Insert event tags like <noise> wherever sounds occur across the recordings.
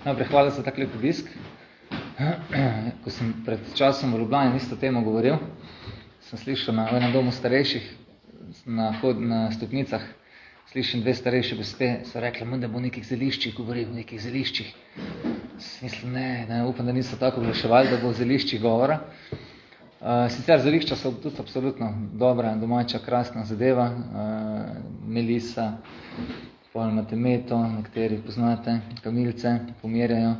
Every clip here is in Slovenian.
Najprej hvala za tak lep obisk. Ko sem pred časom v Ljubljani isto temo govoril, sem slišal na enem domu starejših, na, hod, na stopnicah, slišim dve starejše gospe, so rekli, da bo nekih zeliščih govoril, nekih zeliščih. Mislim, ne, ne, upam, da niso tako oglaševali, da bo o zeliščih govora. Uh, sicer zelišča so tudi absolutno dobra, domača, krasna zadeva, uh, melisa, pol imate meto, nekateri poznate, kamilce, pomirjajo.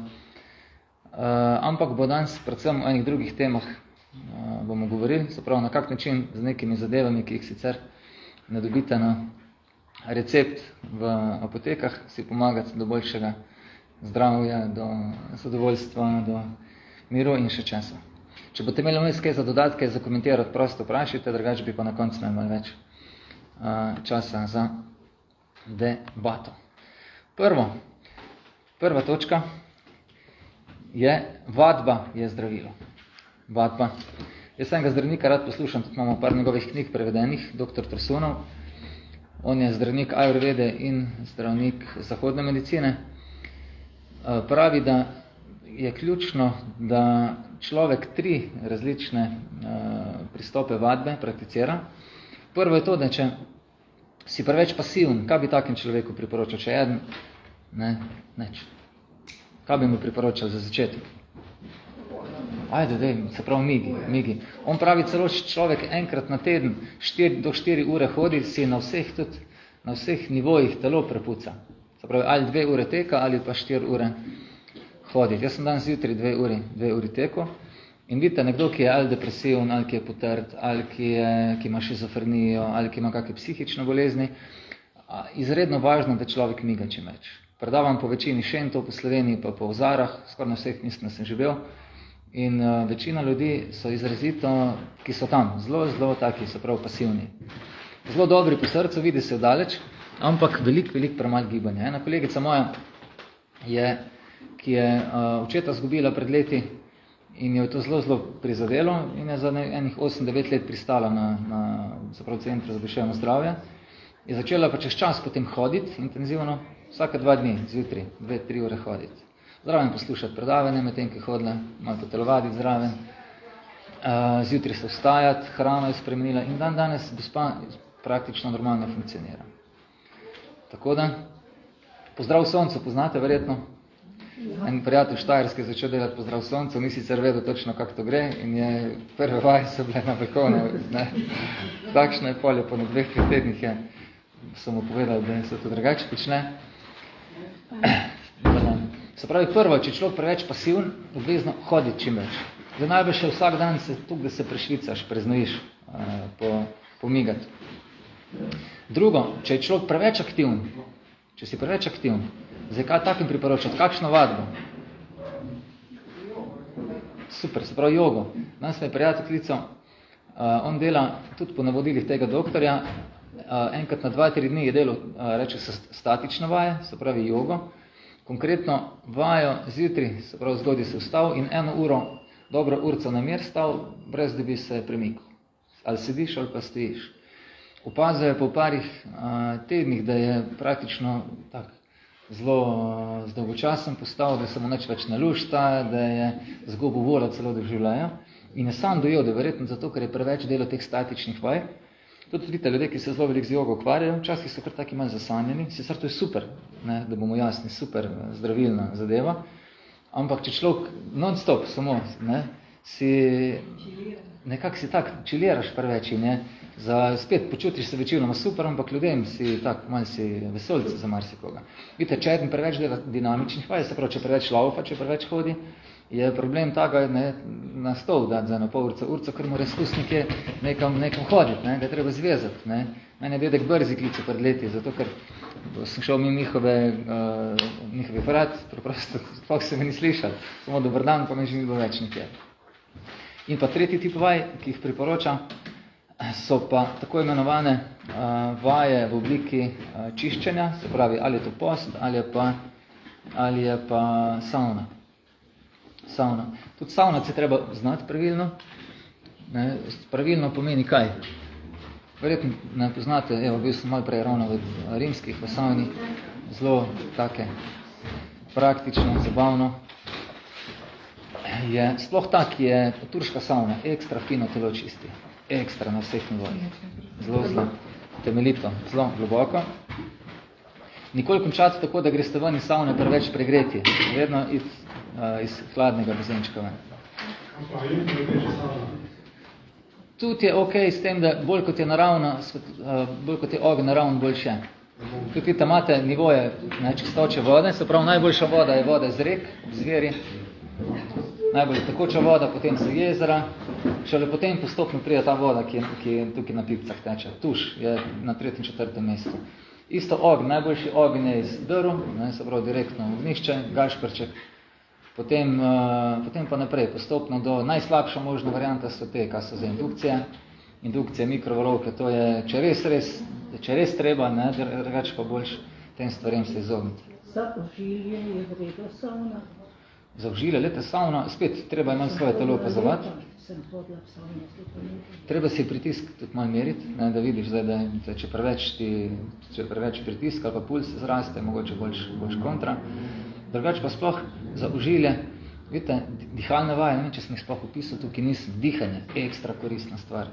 Uh, ampak bo danes predvsem o enih drugih temah uh, bomo govorili, se pravi na kak način z nekimi zadevami, ki jih sicer ne dobite na recept v apotekah, si pomagati do boljšega zdravja, do zadovoljstva, do miru in še časa. Če boste imeli vmes kaj za dodatke, za komentirati, prosto vprašajte, drugače bi pa na koncu imeli več uh, časa za debato. Prvo, prva točka je vadba je zdravilo. Vadba. Jaz sem ga zdravnika rad poslušam, tudi imamo par njegovih knjig prevedenih, dr. Trsunov. On je zdravnik Ayurvede in zdravnik zahodne medicine. Pravi, da je ključno, da človek tri različne pristope vadbe prakticira. Prvo je to, da če si preveč pasiven, kaj bi takem človeku priporočal, če eden? Ne, neč. Kaj bi mu priporočal za začetek? Ajde, dej, se pravi migi, migi. On pravi celo človek enkrat na teden, 4 do 4 ure hodi, si na vseh tudi, na vseh nivojih telo prepuca. Se pravi, ali dve ure teka, ali pa 4 ure hoditi. Jaz sem danes jutri dve uri, dve uri teko, In vidite, nekdo, ki je ali depresiven, ali ki je potrd, ali ki, je, ki ima šizofrenijo, ali ki ima kakšne psihične bolezni, izredno važno, da človek miga čim več. Predavam po večini šentov, po Sloveniji, pa po ozarah, skoraj na vseh mislim, sem živel. In uh, večina ljudi so izrazito, ki so tam, zelo, zelo taki, so prav pasivni. Zelo dobri po srcu, vidi se vdaleč, ampak veliko, veliko premalj gibanja. Ena kolegica moja, je, ki je uh, očeta zgubila pred leti, in jo je to zelo, zelo prizadelo in je za enih 8-9 let pristala na, na zaprav centru za duševno zdravje. Je začela pa čez čas potem hoditi intenzivno, vsake dva dni, zjutraj, dve, tri ure hoditi. Zraven poslušati predavanje, medtem ki hodila, malo potelovaditi zraven. Uh, zjutraj se vstajati, hrano je spremenila in dan danes gospa praktično normalno funkcionira. Tako da, pozdrav soncu, poznate verjetno, En prijatelj Štajerski je začel delati po zdrav soncu, ni sicer vedel točno, kako to gre in je prve vaje so bile na balkonu. Ne. Takšno je polje, po dveh tednih je, sem mu povedal, da se to drugače počne. Se pravi, prvo, če človek preveč pasivn, obvezno hodi čim več. Zdaj najbolj še vsak dan se tukaj, da se prešvicaš, preznojiš, po, pomigati. Drugo, če je človek preveč aktivn, če si preveč aktivn, Zdaj, kaj takim priporočati? Kakšno vadbo? Super, se pravi jogo. Danes me je prijatelj klical, uh, on dela tudi po navodilih tega doktorja, uh, enkrat na dva, tri dni je delal, uh, reče se statično vaje, se pravi jogo. Konkretno vajo zjutraj, se pravi zgodi se vstal in eno uro, dobro urco na mir stal, brez da bi se premikal. Ali sediš ali pa stojiš. Opazajo po parih uh, tednih, da je praktično tak, zelo zdolgočasen postal, da se mu neč več nalušta, da je zgubil vola celo do življenja. In je sam dojel, da verjetno zato, ker je preveč delo teh statičnih vaj. Tudi vidite, ljudje, ki se zelo veliko z jogo ukvarjajo, včasih so kar taki malo zasanjeni. Sicer to je super, ne, da bomo jasni, super zdravilna zadeva. Ampak če človek non-stop samo, ne, si nekako si tak čiliraš preveč in je, za, spet počutiš se večinoma super, ampak ljudem si tak, malo si vesolci za marsikoga. Vidite, če eden preveč dela dinamičnih vaj, se pravi, če preveč laufa, če preveč hodi, je problem taka, ne, na stol dati za eno pol urca, urca, ker mora spust nekje nekam, nekam hoditi, ne, ga je treba zvezati. Ne. Mene je dedek brzi klicu pred leti, zato ker sem šel mi njihove, uh, njihove vrat, preprosto, <laughs> sploh se me ni slišal, samo dober dan, pa me že ni bilo več nekje. In pa tretji tip vaj, ki jih priporočam, so pa tako imenovane uh, vaje v obliki uh, čiščenja, se pravi, ali je to post, ali je pa, ali je pa sauna. sauna. Tudi sauna se treba znati pravilno. Ne, pravilno pomeni kaj? Verjetno ne poznate, evo, bil sem malo prej ravno v rimskih, v sauni, zelo take praktično, zabavno, je sploh tak, je turška sauna, ekstra fino telo čisti, ekstra na vseh nivojih, zelo, zelo temeljito, zelo globoko. Nikoli končati tako, da greste ven iz savne preveč pregreti, vedno iz, uh, iz hladnega bazenčka ven. Tudi je ok s tem, da bolj kot je naravna, uh, bolj kot je ogen naravn, bolj še. Tudi vidite, imate nivoje ne, čistoče vode, se pravi, najboljša voda je voda z rek, zveri, najbolj tekoča voda, potem so jezera, šele potem postopno pride ta voda, ki je, ki je tukaj na pipcah teče. Tuš je na tretjem, četrtem mestu. Isto ogen, najboljši ogen je iz drv, se pravi direktno ognišče, gašprček, potem, uh, potem pa naprej, postopno do najslabša možna varianta so te, kaj so za indukcije, indukcije mikrovalovke, to je, če res, res, če res treba, ne, drugače pa boljš tem stvarem se izogniti. Za ožilje je vredo sauna zaužile, lete savna, spet treba imati svoje telo opazovati. Treba si pritisk tudi malo meriti, ne, da vidiš, zdaj, da če preveč, ti, če preveč pritisk ali pa puls zraste, mogoče boljš, boljš kontra. Drugač pa sploh zaužile, vidite, dihalne vaje, ne, če sem jih sploh opisal, tukaj nisem, dihanje, ekstra koristna stvar.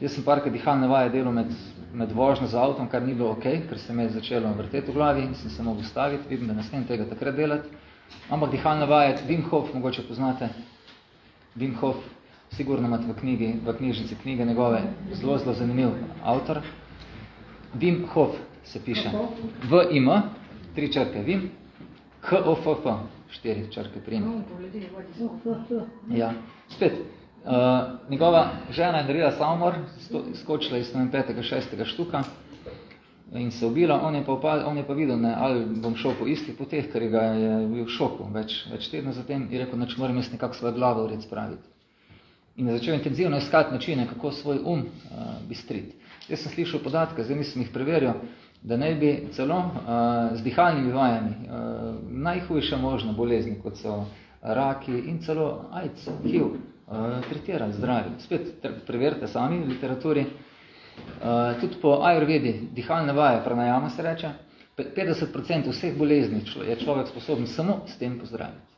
Jaz sem parkrat dihalne vaje delal med, med vožnjo z avtom, kar ni bilo ok, ker se me je začelo vrteti v glavi in sem se mogel staviti, vidim, da ne smem tega takrat delati. Ampak dihalna vaja, Wim Hof, mogoče poznate, Wim Hof, sigurno imate v knjigi, v knjižnici knjige njegove, zelo, zelo zanimiv avtor. Wim Hof se piše. V im, tri črke, Wim, H O F F, štiri črke prim. Ja, spet. Uh, njegova žena je naredila samomor, skočila iz 5. 6. štuka, in se ubila, on je pa, upal, on je pa videl, ne, ali bom šel po istih poteh, ker ga je bil v šoku več, več tedna zatem in rekel, nač moram jaz nekako svojo glavo vred spraviti. In je začel intenzivno iskati načine, kako svoj um uh, bistriti. Jaz sem slišal podatke, zdaj nisem jih preveril, da naj bi celo uh, z dihalnimi vajami uh, najhujša možna bolezni, kot so raki in celo AIDS, HIV, uh, tretirali zdravi. Spet preverite sami v literaturi, Uh, tudi po ajurvedi, dihalne vaje, pranajama se reče, 50% vseh bolezni je človek sposoben samo s tem pozdraviti.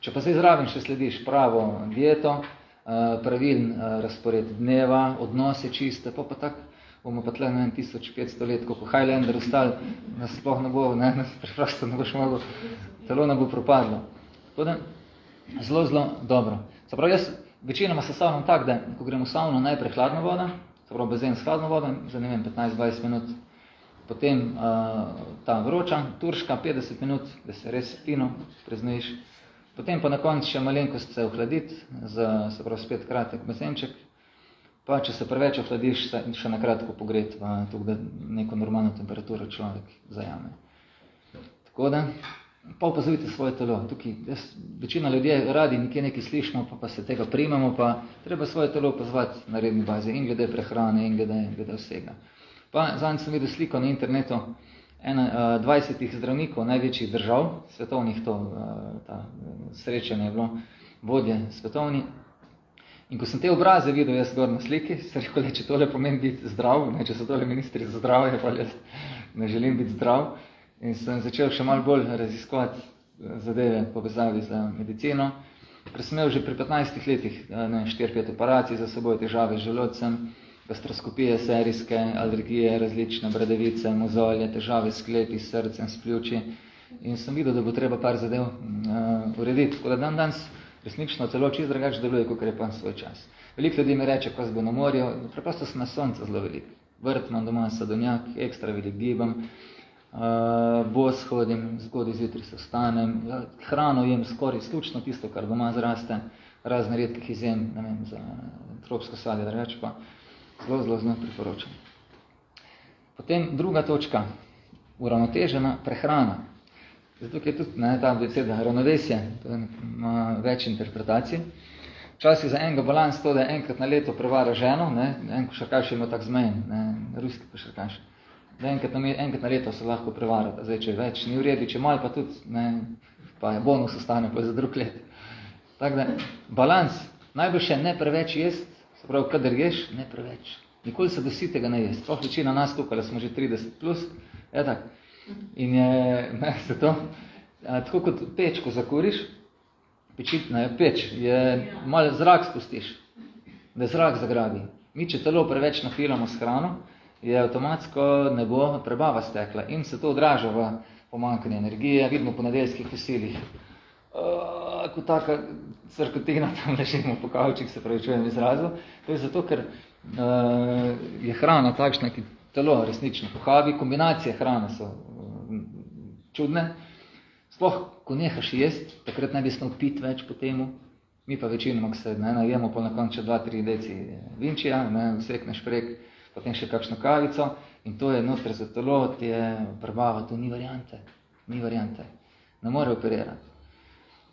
Če pa se zraven še slediš pravo dieto, uh, pravilen uh, razpored dneva, odnose čiste, pa pa tak bomo pa tle, ne vem, 1500 let, koliko Highlander ostal, nas sploh ne bo, ne, nas preprosto ne boš mogel, telo ne bo propadlo. Tako da, zelo, zelo dobro. Zaprav, jaz večinoma se stavljam tak, da ko gremo savno, najprej hladna voda, se pravi bazen s hladno vodo, za ne vem, 15-20 minut, potem uh, ta vroča, turška, 50 minut, da se res fino preznojiš, potem pa na koncu še malenkost se ohladiti, za, se pravi spet kratek bazenček, pa če se preveč ohladiš, se še nakratko pogret v tuk, da neko normalno temperaturo človek zajame. Tako da, pa opazujte svoje telo. Tukaj, jaz, večina ljudje radi nekje nekaj slišimo, pa, pa se tega primemo, pa treba svoje telo opazovati na redni bazi, in glede prehrane, in glede, glede vsega. Pa zadnji sem videl sliko na internetu ena, uh, 20 zdravnikov največjih držav, svetovnih to, uh, ta srečanje je bilo, vodje svetovni. In ko sem te obraze videl, jaz gor na sliki, se rekel, če tole pomeni biti zdrav, ne, če so tole ministri za zdravje, pa jaz ne želim biti zdrav, in sem začel še malo bolj raziskovati eh, zadeve povezavi z medicino. Ker sem imel že pri 15 letih 4-5 eh, operacij za seboj težave z želodcem, gastroskopije, serijske, alergije, različne bradavice, mozolje, težave s sklepi, s srcem, s pljuči. In sem videl, da bo treba par zadev uh, urediti. Tako da dan danes resnično telo čist drugače deluje, kot je pa svoj čas. Veliko ljudi mi reče, ko bo na morju, preprosto sem na sonce zelo veliko. Vrt imam doma sadonjak, ekstra velik gibam, uh, bos hodim, zgodaj zjutraj se vstanem, ja, hrano jem skoraj izključno tisto, kar doma zraste, razne redkih izjem, ne vem, za tropsko sadje, da reč pa, zelo, zelo, zelo priporočam. Potem druga točka, uravnotežena prehrana. Zato je tudi ne, ta beseda ravnovesje, to ima več interpretacij. Včasih za enega balans to, da enkrat na leto prevara ženo, ne, en košarkaš ima tak zmejen, ne, ruski košarkaš da enkrat na, enkrat na leto se lahko prevarate. Zdaj, če več ni v redu, če malo pa tudi, ne, pa je bonus ostane pa za drug let. Tako da, balans, najboljše ne preveč jest, se pravi, kadar ješ, ne preveč. Nikoli se dositega ne jest. Sploh večina nas tukaj, smo že 30 plus, je tak. In je, ne, <laughs> se to, tako kot peč, ko zakuriš, pečitna je peč, je malo zrak spustiš, da zrak zagrabi. Mi, če telo preveč nafilamo s hrano, je avtomatsko ne bo prebava stekla in se to odraža v pomankanje energije, vidimo po nedeljskih veselih. Uh, ko taka crkotina tam ležimo po kavčih, se pravi, čujem izrazu. To je zato, ker uh, je hrana takšna, ki telo resnično pohabi. Kombinacije hrane so uh, čudne. Sploh, ko nehaš jest, takrat ne bi smel piti več po temu. Mi pa večinoma, ko se ne, najemo po na konče 2-3 deci vinčija, ne, vsekneš prek, potem še kakšno kavico in to je noter za telo, ti je prebava, to ni variante. Ni variante. Ne more operirati.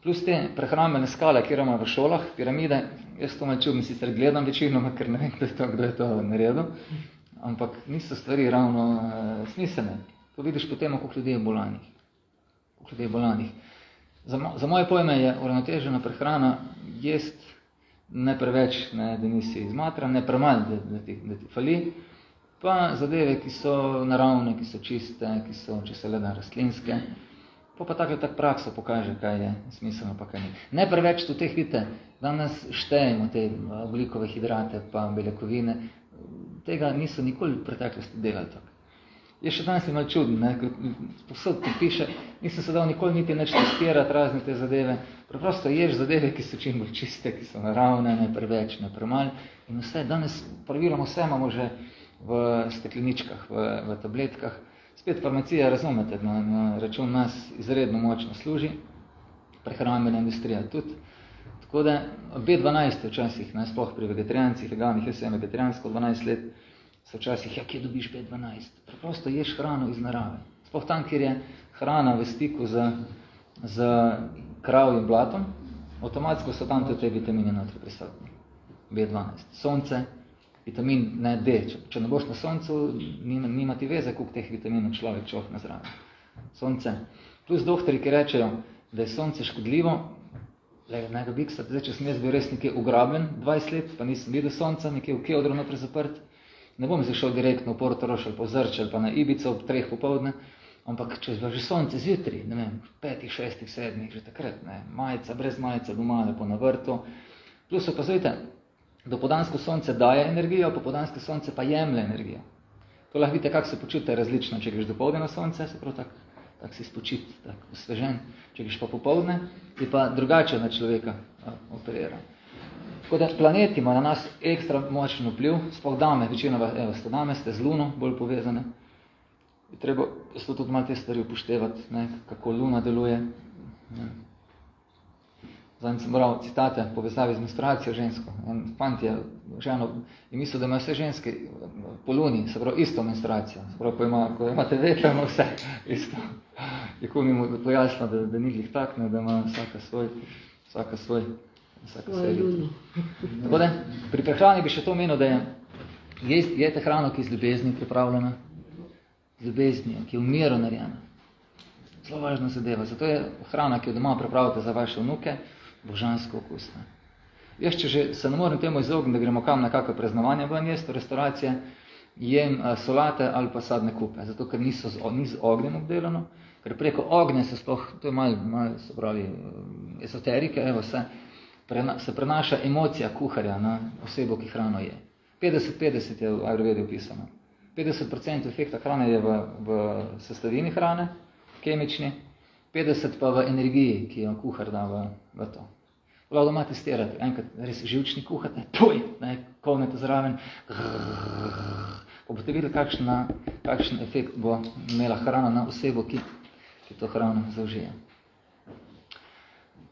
Plus te prehrambene skale, kjer imamo v šolah, piramide, jaz to me čudno sicer gledam večinoma, ker ne vem, kdo je to, kdo je to naredil, ampak niso stvari ravno uh, smiselne. To vidiš potem, koliko ljudi je bolanih. Koliko ljudi je bolanih. Za, mo za moje pojme je uravnotežena prehrana jest ne preveč, ne, da nisi izmatran, ne premalj, da, da, ti, da ti fali, pa zadeve, ki so naravne, ki so čiste, ki so, če se leda, rastlinske, Pa pa tako tak praksa pokaže, kaj je smiselno, pa kaj ni. Ne preveč tu teh vidite, danes štejemo te oglikove hidrate pa beljakovine, tega niso nikoli v preteklosti delali tako. Je še danes malo čudno, ne? posod ti piše, nisem se dal nikoli niti neč testirati razne te zadeve, preprosto ješ zadeve, ki so čim bolj čiste, ki so naravne, ne preveč, ne premalj in vse, danes praviloma vse imamo že v stekleničkah, v, v tabletkah, Spet farmacija, razumete, na, na račun nas izredno močno služi, prehrambena industrija tudi. Tako da B12 je včasih, ne, sploh pri vegetarijancih, veganih, jaz sem vegetarijansko 12 let, so včasih, ja, kje dobiš B12? Preprosto ješ hrano iz narave. Sploh tam, kjer je hrana v stiku z, z kravjim blatom, avtomatsko so tam tudi te vitamine notri prisotni. B12. Sonce, vitamin ne D. Če, če ne boš na soncu, nima, nima ti veze, koliko teh vitaminov človek čohne zraven. Sonce. Plus doktori, ki rečejo, da je sonce škodljivo, le, ne ga biksa, zdaj, če sem jaz bil res nekje ugrabljen 20 let, pa nisem videl sonca, nekje v Keodru naprej zaprt, ne bom zašel direktno v Portoroš ali po Zrč ali pa na Ibico ob treh popovdne, ampak če je že sonce zjutraj, ne vem, petih, šestih, sedmih, že takrat, ne, majica, brez majice, doma, lepo na vrtu, plus opazujte, Dopodansko sonce daje energijo, popodansko sonce pa jemlje energijo. To lahko vidite, kako se počute različno. Če greš dopoldne na sonce, se prav tak, tak si spočit, tak osvežen. Če greš pa popoldne, je pa drugače na človeka operira. Tako da planet ima na nas ekstra močen vpliv, spoh dame, večino evo, ste dame, ste z luno bolj povezane. Treba to tudi malo te stvari upoštevati, ne, kako luna deluje. Ne. Zadnji sem moral citate povezavi z menstruacijo žensko. En fant je ženo in mislil, da ima vse ženske po luni, se pravi isto menstruacijo. Se pravi, ko, ima, ko imate veter, ima vse isto. Je ko mi mu pojasno, da, da ni glih tak, ne, da ima vsaka svoj, vsaka svoj. Tako da, pri prehrani bi še to menil, da je jete hrano, ki je z ljubezni pripravljena, z ljubezni, ki je v miru narejena. Zelo važna zadeva. Zato je hrana, ki jo doma pripravite za vaše vnuke, božansko okusna. Jaz, če že se ne morem temu izogniti, da gremo kam na kakve preznovanje v njesto, restauracije, jem uh, solate ali pa sadne kupe, zato ker niso z, ni z ognjem obdelano, ker preko ognja se sploh, to je malo, mal, se pravi, uh, esoterike, evo se, prena, se prenaša emocija kuharja na osebo, ki hrano je. 50-50 je v Ayurvedi opisano. 50% efekta hrane je v, v sestavini hrane, kemični, 50 pa v energiji, ki jo kuhar da v, v to. Lahko doma testirate, enkrat res živčni kuhate, tuj, ne, kolnete zraven, pa boste videli, kakšna, kakšen efekt bo imela hrana na osebo, ki, ki to hrano zaužije.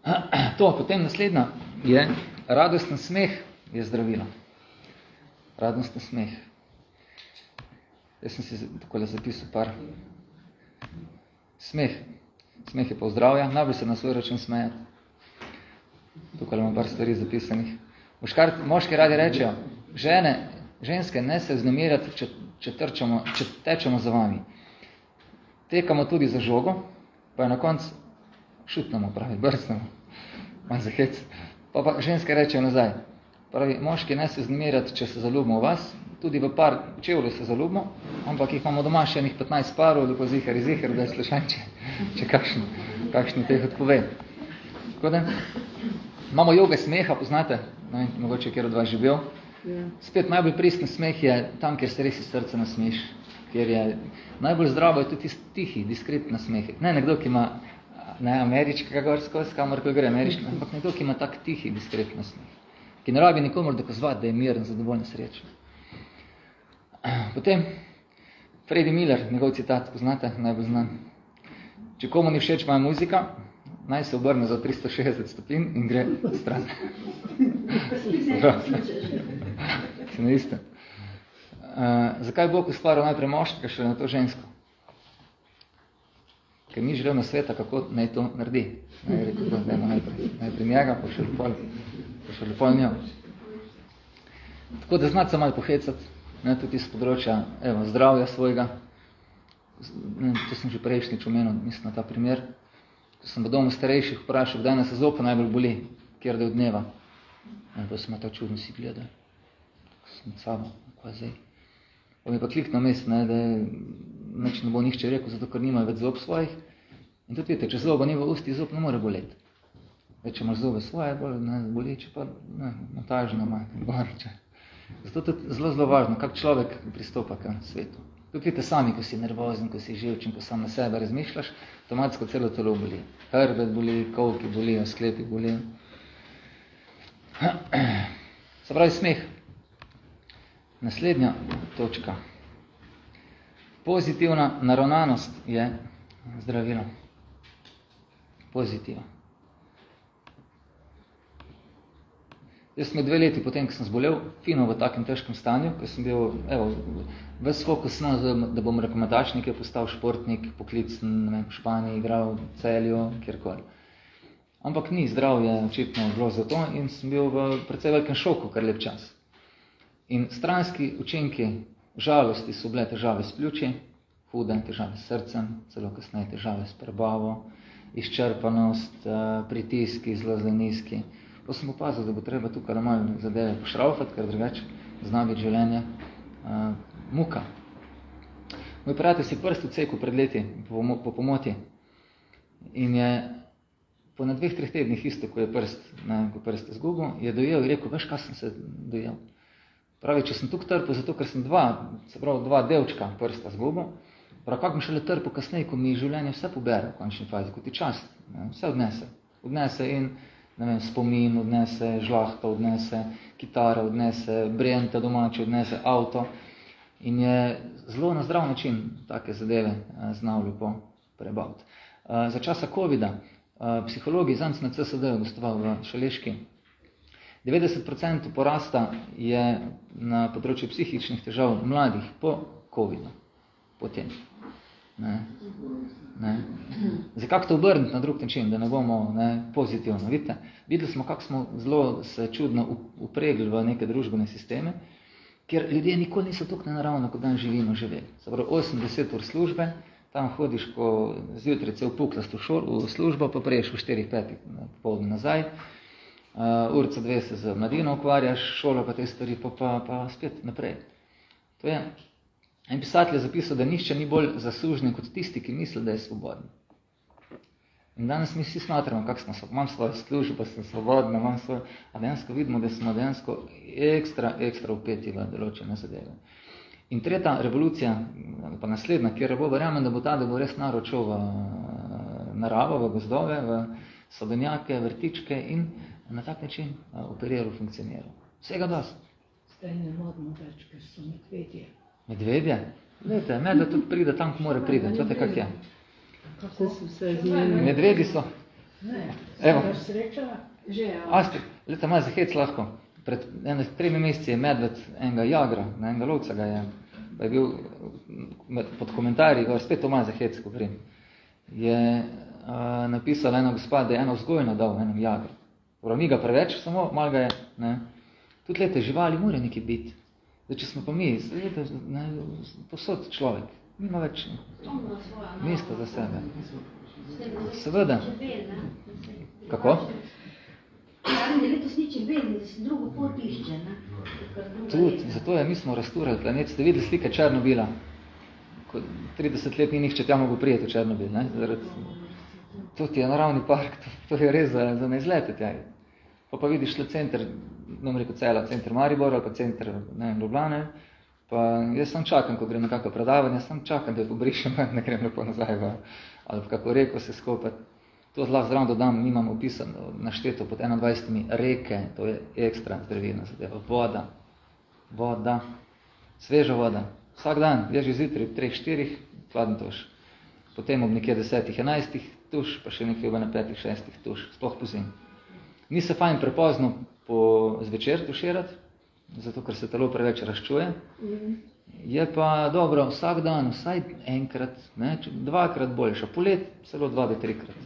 <clears throat> To, potem naslednja je radosten smeh je zdravilo. Radosten smeh. Jaz sem si takole zapisal par. Smeh. Smeh je pozdravlja, najbolj se na svoj račun smejati. Tukaj imam par stvari zapisanih. Moškar, moški radi rečejo, žene, ženske, ne se vznemirjati, če, če, trčamo, če tečemo za vami. Tekamo tudi za žogo, pa je na koncu šutnemo, pravi, brcnemo, manj za hec. Pa pa ženske rečejo nazaj, pravi, moški ne se vznemirjati, če se zaljubimo v vas, tudi v par čevlju se zaljubimo, ampak jih imamo doma še enih 15 parov, da po zihar, zihar, da je slušanče, če kakšen kakšni teh odpove. Tako da, imamo joge smeha, poznate? Ne, mogoče kjer od vas že bil. Ja. Spet najbolj pristen smeh je tam, kjer se res iz srca nasmeš. Kjer je najbolj zdravo je tudi tisti tihi, diskretna smeh. Ne nekdo, ki ima ne američkega gor skozi, kamor gre ameriški, ampak nekdo, ki ima tak tihi, diskretna smeh. Ki ne rabi nikomor dokazovati, da je miren, zadovoljno, srečen. Potem Freddy Miller, njegov citat, poznate, najbolj znan. Če komu ni všeč moja muzika, naj se obrne za 360 stopin in gre stran. Se ne iste. Uh, zakaj Bog ustvaril najprej moškega, še na to žensko? Ker ni želel na sveta, kako naj to naredi. Naj rekel, da dajmo najprej, najprej njega, pa še lepo, pa še lepo njo. Tako da znati se malo pohecati, ne, tudi iz področja evo, zdravja svojega. Ne, to sem že prejšnjič omenil, mislim na ta primer. Ko sem v domu starejših vprašal, kdaj nas zopa najbolj boli, kjer da od dneva. Ne, pa sem ta čudno si gledal. Sem sabo, kaj zdaj. Pa mi pa klikno mest, ne, da neč ne bo nihče rekel, zato ker nima več zob svojih. In tudi vidite, če zoba ni v usti, zob ne more boleti. Več, če imaš zobe svoje, bolj ne boli, če pa ne, natažno ima, bolniče. Zato tudi zelo, zelo važno, kak človek pristopa k svetu. Tudi vidite sami, ko si nervozen, ko si živčen, ko sam na sebe razmišljaš, automatsko celo telo boli. Hrbet boli, kolki bolijo, sklepi bolijo. <clears throat> Se pravi, smeh. Naslednja točka. Pozitivna naravnanost je zdravilo. Pozitiva. Jaz sem dve leti potem, ko sem zbolel, fino v takem težkem stanju, ko sem bil, evo, ves fokus na, da bom rekometačnik, je postal športnik, poklic, ne vem, v Španiji, igral, v celju, kjerkoli. Ampak ni zdravje očitno bilo za to in sem bil v precej velikem šoku, kar lep čas. In stranski učinki žalosti so bile težave s pljuči, hude težave s srcem, celo kasneje težave s prebavo, izčrpanost, pritiski, zelo zelo nizki. Pa sem opazil, da bo treba tukaj malo zadeve pošraufati, ker drugače zna biti življenje uh, muka. Moj prijatelj si prst odsekal pred leti po, po pomoti in je po na dveh, treh tednih isto, ko je prst, ne, ko prst izgubil, je dojel in rekel, veš, kaj sem se dojel. Pravi, če sem tukaj trpel, zato ker sem dva, se pravi, dva delčka prsta zgubil, pravi, kako mi šele trpel kasneje, ko mi življenje vse pobere v končni fazi, kot ti čast, ne, vse odnese. Odnese in ne vem, spomin, odnese žlahta, odnese kitara, odnese brenta domače, odnese avto. In je zelo na zdrav način take zadeve znal lepo prebaviti. Za časa COVID-a psihologi zanc na CSD je v Šaleški. 90% porasta je na področju psihičnih težav mladih po COVID-u, potem. Ne. Ne. Zdaj, kako to obrniti na drug način, da ne bomo ne, pozitivno. Vidite, videli smo, kako smo zelo se čudno upregli v neke družbene sisteme, kjer ljudje nikoli niso tako nenaravno, kot dan živimo živeli. Zapravo 80 ur službe, tam hodiš, ko zjutraj cel puklast v, šol, v službo, pa preješ v 4-5 poldne nazaj, uh, urca dve se z mladino ukvarjaš, šolo pa te stvari, pa, pa, pa spet naprej. To je En pisatelj je zapisal, da nišče ni bolj zaslužen kot tisti, ki misli, da je svoboden. In danes mi vsi smatramo, kak smo, imam svojo službo, sem svobodna, imam svojo, a dejansko vidimo, da smo dejansko ekstra, ekstra upeti v določene zadeve. In tretja revolucija, pa naslednja, kjer bo verjamem, da bo ta, da bo res naročil v naravo, v gozdove, v sadonjake, vrtičke in na tak način operiral, funkcioniral. Vsega dost. Zdaj ne moramo več, ker so medvedje. Medvedje? Glejte, medved tudi pride tam, ko mora pride. Veste, kak je? Kako so se zmenili? Medvedi so. Ne, Evo. sem ga srečala. Že, ja. Asti, leta malo zahec lahko. Pred ene, tremi meseci je medved enega jagra, na enega lovca ga je, pa je bil med, pod komentarji, ga spet to malo zahec, ko prim, je uh, napisala ena gospa, da je eno vzgojno dal enem jagru. Prav, ni ga preveč, samo malo ga je, ne. Tudi lete, živali mora neki biti. Zdaj, če smo pa mi, lete, ne, posod človek, nima več mesta za sebe. Seveda. Kako? Letos ni čebel, da se drugo pot išče, ne? Tudi, zato je, mi smo rasturali planet. Ste videli slike Černobila? Ko 30 let ni nihče tja mogel prijeti v Černobil, ne? Zaradi to ti je naravni park, to, to je res za, za ne izleteti. Ja. Pa pa vidiš le center, ne bom rekel cela, center Maribor ali pa center ne vem, Ljubljane, pa jaz sem čakam, ko grem na kakšno predavanje, sem čakam, da pobrišem, <laughs> ne grem lepo nazaj v, ali v kako reko se skopati. To zlah zraven dodam, nimam opisano našteto pod 21 reke, to je ekstra zdravilna zadeva. Voda, voda, sveža voda. Vsak dan, je že zjutraj, 3-4, hladno toš. Potem ob nekje 10-11 tuš, pa še nekje ob 5-6 tuš, sploh po zim. Ni se fajn prepozno po zvečer tuširati, zato ker se telo preveč razčuje. Je pa dobro vsak dan, vsaj enkrat, ne, dvakrat boljša, polet celo dva do trikrat.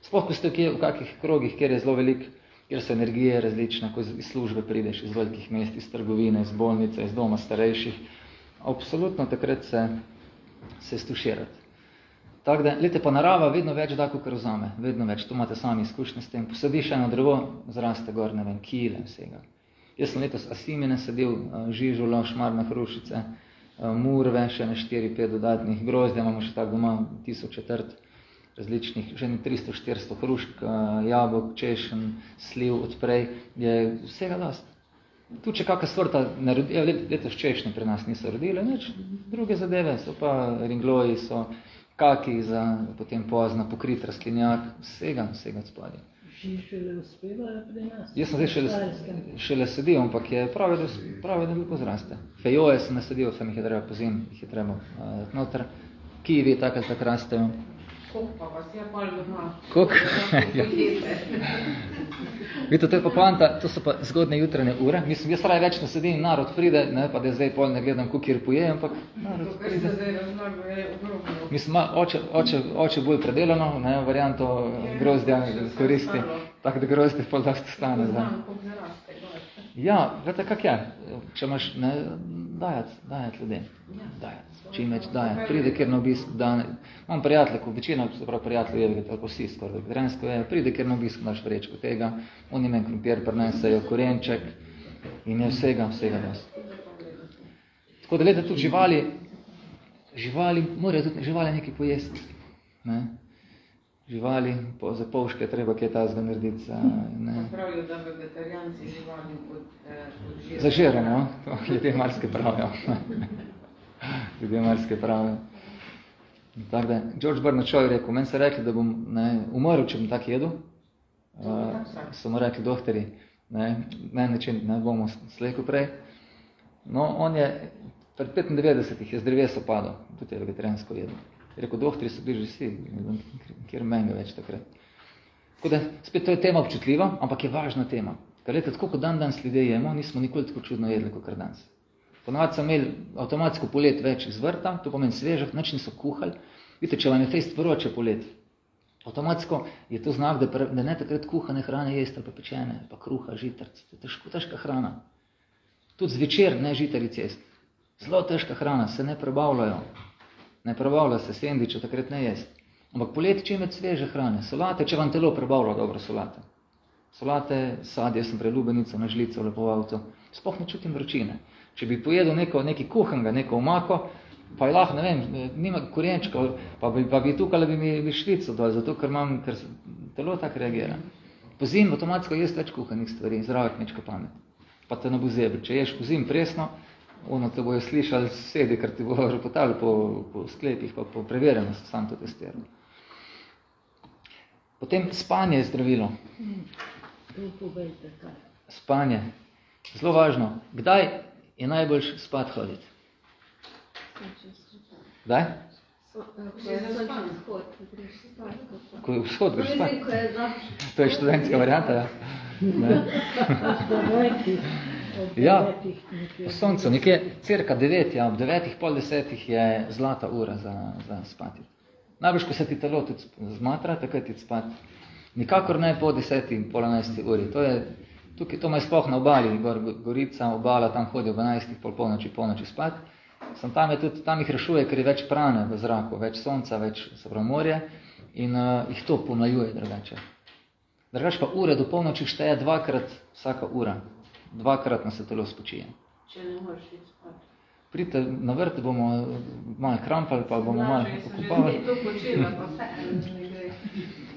Sploh, ko ste v kakih krogih, kjer je zelo velik, kjer so energije različne, ko iz službe prideš iz velikih mest, iz trgovine, iz bolnice, iz doma starejših, absolutno takrat se, se stuširati. Tako da, lete pa narava vedno več da, kot vzame, vedno več, to imate sami izkušnje s tem. Posadiš eno drevo, zraste gor, ne vem, kile vsega. Jaz sem letos asimine sadil, žižulo, šmarne hrušice, murve, še ne 4-5 dodatnih grozdja, imamo še tako doma tisoč četrt različnih, že ne 300-400 hrušk, jabolk, češen, sliv, odprej, je vsega dost. Tu, če kakšna stvrta ne rodi, ja, letos češnje pri nas niso rodile, neč, druge zadeve so pa ringloji, so kaki za potem pozna pokrit rastlinjak, vsega, vsega spodje. Žižele uspevajo pri nas? Jaz sem zdaj šele, šele sedil, ampak je pravi, da, pravi, da lepo zraste. Fejoje sem nasadil, sem jih je treba pozim, jih je treba uh, noter. Kivi tako tak rastejo. Koliko pa vas je pol doma? Koliko? Ja. Vidite, to je pa poanta, to so pa zgodne jutranje ure. Mislim, jaz raje več nasedim, narod pride, ne, pa da zdaj pol ne gledam, kukir poje, ampak narod kar se zdaj razlago, je ogromno. Mislim, ima oče, oče, oče bolj predelano, ne, varianto grozdja koristi, tako da grozdje pol dosti stane. Znam, gledajte. Ja, veste, kak je, če imaš, ne, dajati, dajati ljudem, dajati, čim več dajati, pride kjer na obisk, da, imam prijatelje, ko večina, se pravi prijatelj je, ali pa vsi skoraj vegetarijansko je, pride kjer na obisk, daš vrečko tega, oni men krompir prinesejo, korenček in je vsega, vsega dosti. Tako da leta tudi živali, živali, morajo tudi živali nekaj pojesti, ne, živali, po, za polške treba kaj tazga narediti, za, ne, Pravijo, da vegetarijanci živali pod, eh, podžirajo. Zažirano, to <laughs> ljudje marske pravijo. <laughs> ljudje marske pravijo. Tako da, George Bernard Shaw je rekel, meni so rekli, da bom ne, umrl, če bom tak jedel. Uh, so mu rekli doktori, ne, ne, način, ne bomo slejko prej. No, on je, pred 95 je z dreveso padel, tudi je vegetarijansko jedel. Je rekel, doktori so bili že vsi, kjer menga več takrat. Tako da, spet to je tema občutljiva, ampak je važna tema. Ker leta, tako kot dan dan ljudje jemo, nismo nikoli tako čudno jedli, kot danes. Ponovadi so imeli avtomatsko polet več iz vrta, to pomeni svežih, nič niso kuhali. Vidite, če vam je fejst vroče polet, avtomatsko je to znak, da, pre, da ne takrat kuhane hrane jeste, pa pečene, pa kruha, žitarc. To je težko, težka hrana. Tudi zvečer ne žitaric jest. Zelo težka hrana, se ne prebavljajo. Ne prebavlja se sendviče, takrat ne jest. Ampak poleti čim več sveže hrane. Solate, če vam telo prebavlja dobro solate. Solate, sadje, sem preljubenico na žlico, lepo avto. Sploh ne čutim vročine. Če bi pojedel neko, neki kuhanga, neko omako, pa je lahko, ne vem, nima korenčka, pa bi, pa bi tukaj bi mi bi švico dol, zato ker imam, ker telo tako reagira. Po zim avtomatsko jesti več kuhanih stvari, zdravo kmečka pamet. Pa te ne bo zebri. Če ješ po zim presno, ono te bojo slišali sedi, ker ti bojo repotali po, po sklepih, pa po preverjeno so sam to testirali. Potem spanje je zdravilo. Kaj. Spanje. Zelo važno. Kdaj je najboljš spat hoditi? Kdaj? Ko je vzhod, greš spat. To je študentska varianta, ja. Ne. Ja. Po soncu, nekje cirka devet, ja, ob devetih, pol desetih je zlata ura za, za spati. Najbolj, ko se ti telo tudi zmatra, takrat ti spati. Nikakor ne po deseti, pol enajsti uri. To je, tukaj, to ima sploh na obali, gor, Gorica, obala, tam hodijo ob enajstih, pol polnoči, polnoči spati. Sem tam, je tudi, tam jih rešuje, ker je več prane v zraku, več sonca, več pravi morje in uh, jih to pomlajuje drugače. Drugače pa ure do polnoči šteje dvakrat vsaka ura. Dvakrat nas se telo spočije. Če ne moreš iti spat. Pridite na vrt, bomo malo krampali, pa bomo malo <laughs> gre.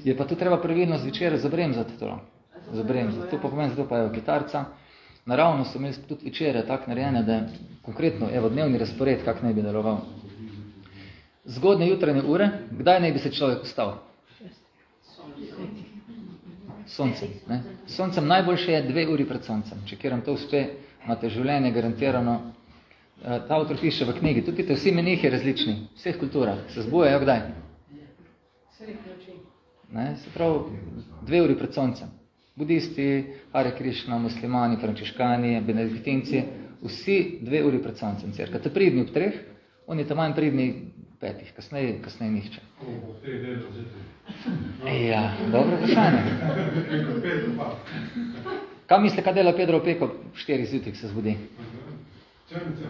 Je pa tu treba pravilno zvečer zabremzati to. Zabremzati. To pa pomeni, zato pa je kitarca. Naravno so imeli tudi večere tako narejene, da je konkretno, evo, dnevni razpored, kak naj bi deloval. Zgodne jutranje ure, kdaj naj bi se človek vstal? Soncem. Ne? Soncem najboljše je dve uri pred soncem. Če kjeram to uspe, imate življenje garantirano. Eh, Ta avtor piše v knjigi, tudi vsi menihi različni, v vseh kulturah, se zbujajo kdaj? Ne? Se pravi, dve uri pred soncem. Budisti, Hare Krishna, muslimani, frančiškani, benediktinci, vsi dve uri pred soncem. Cerka. Te pridni ob treh, on je tam manj pridni petih, kasneje, kasneje nihče. Ja, dobro vprašanje. Kaj misle, kaj dela Pedro Peko v štirih zjutrih se zbudi? Črnice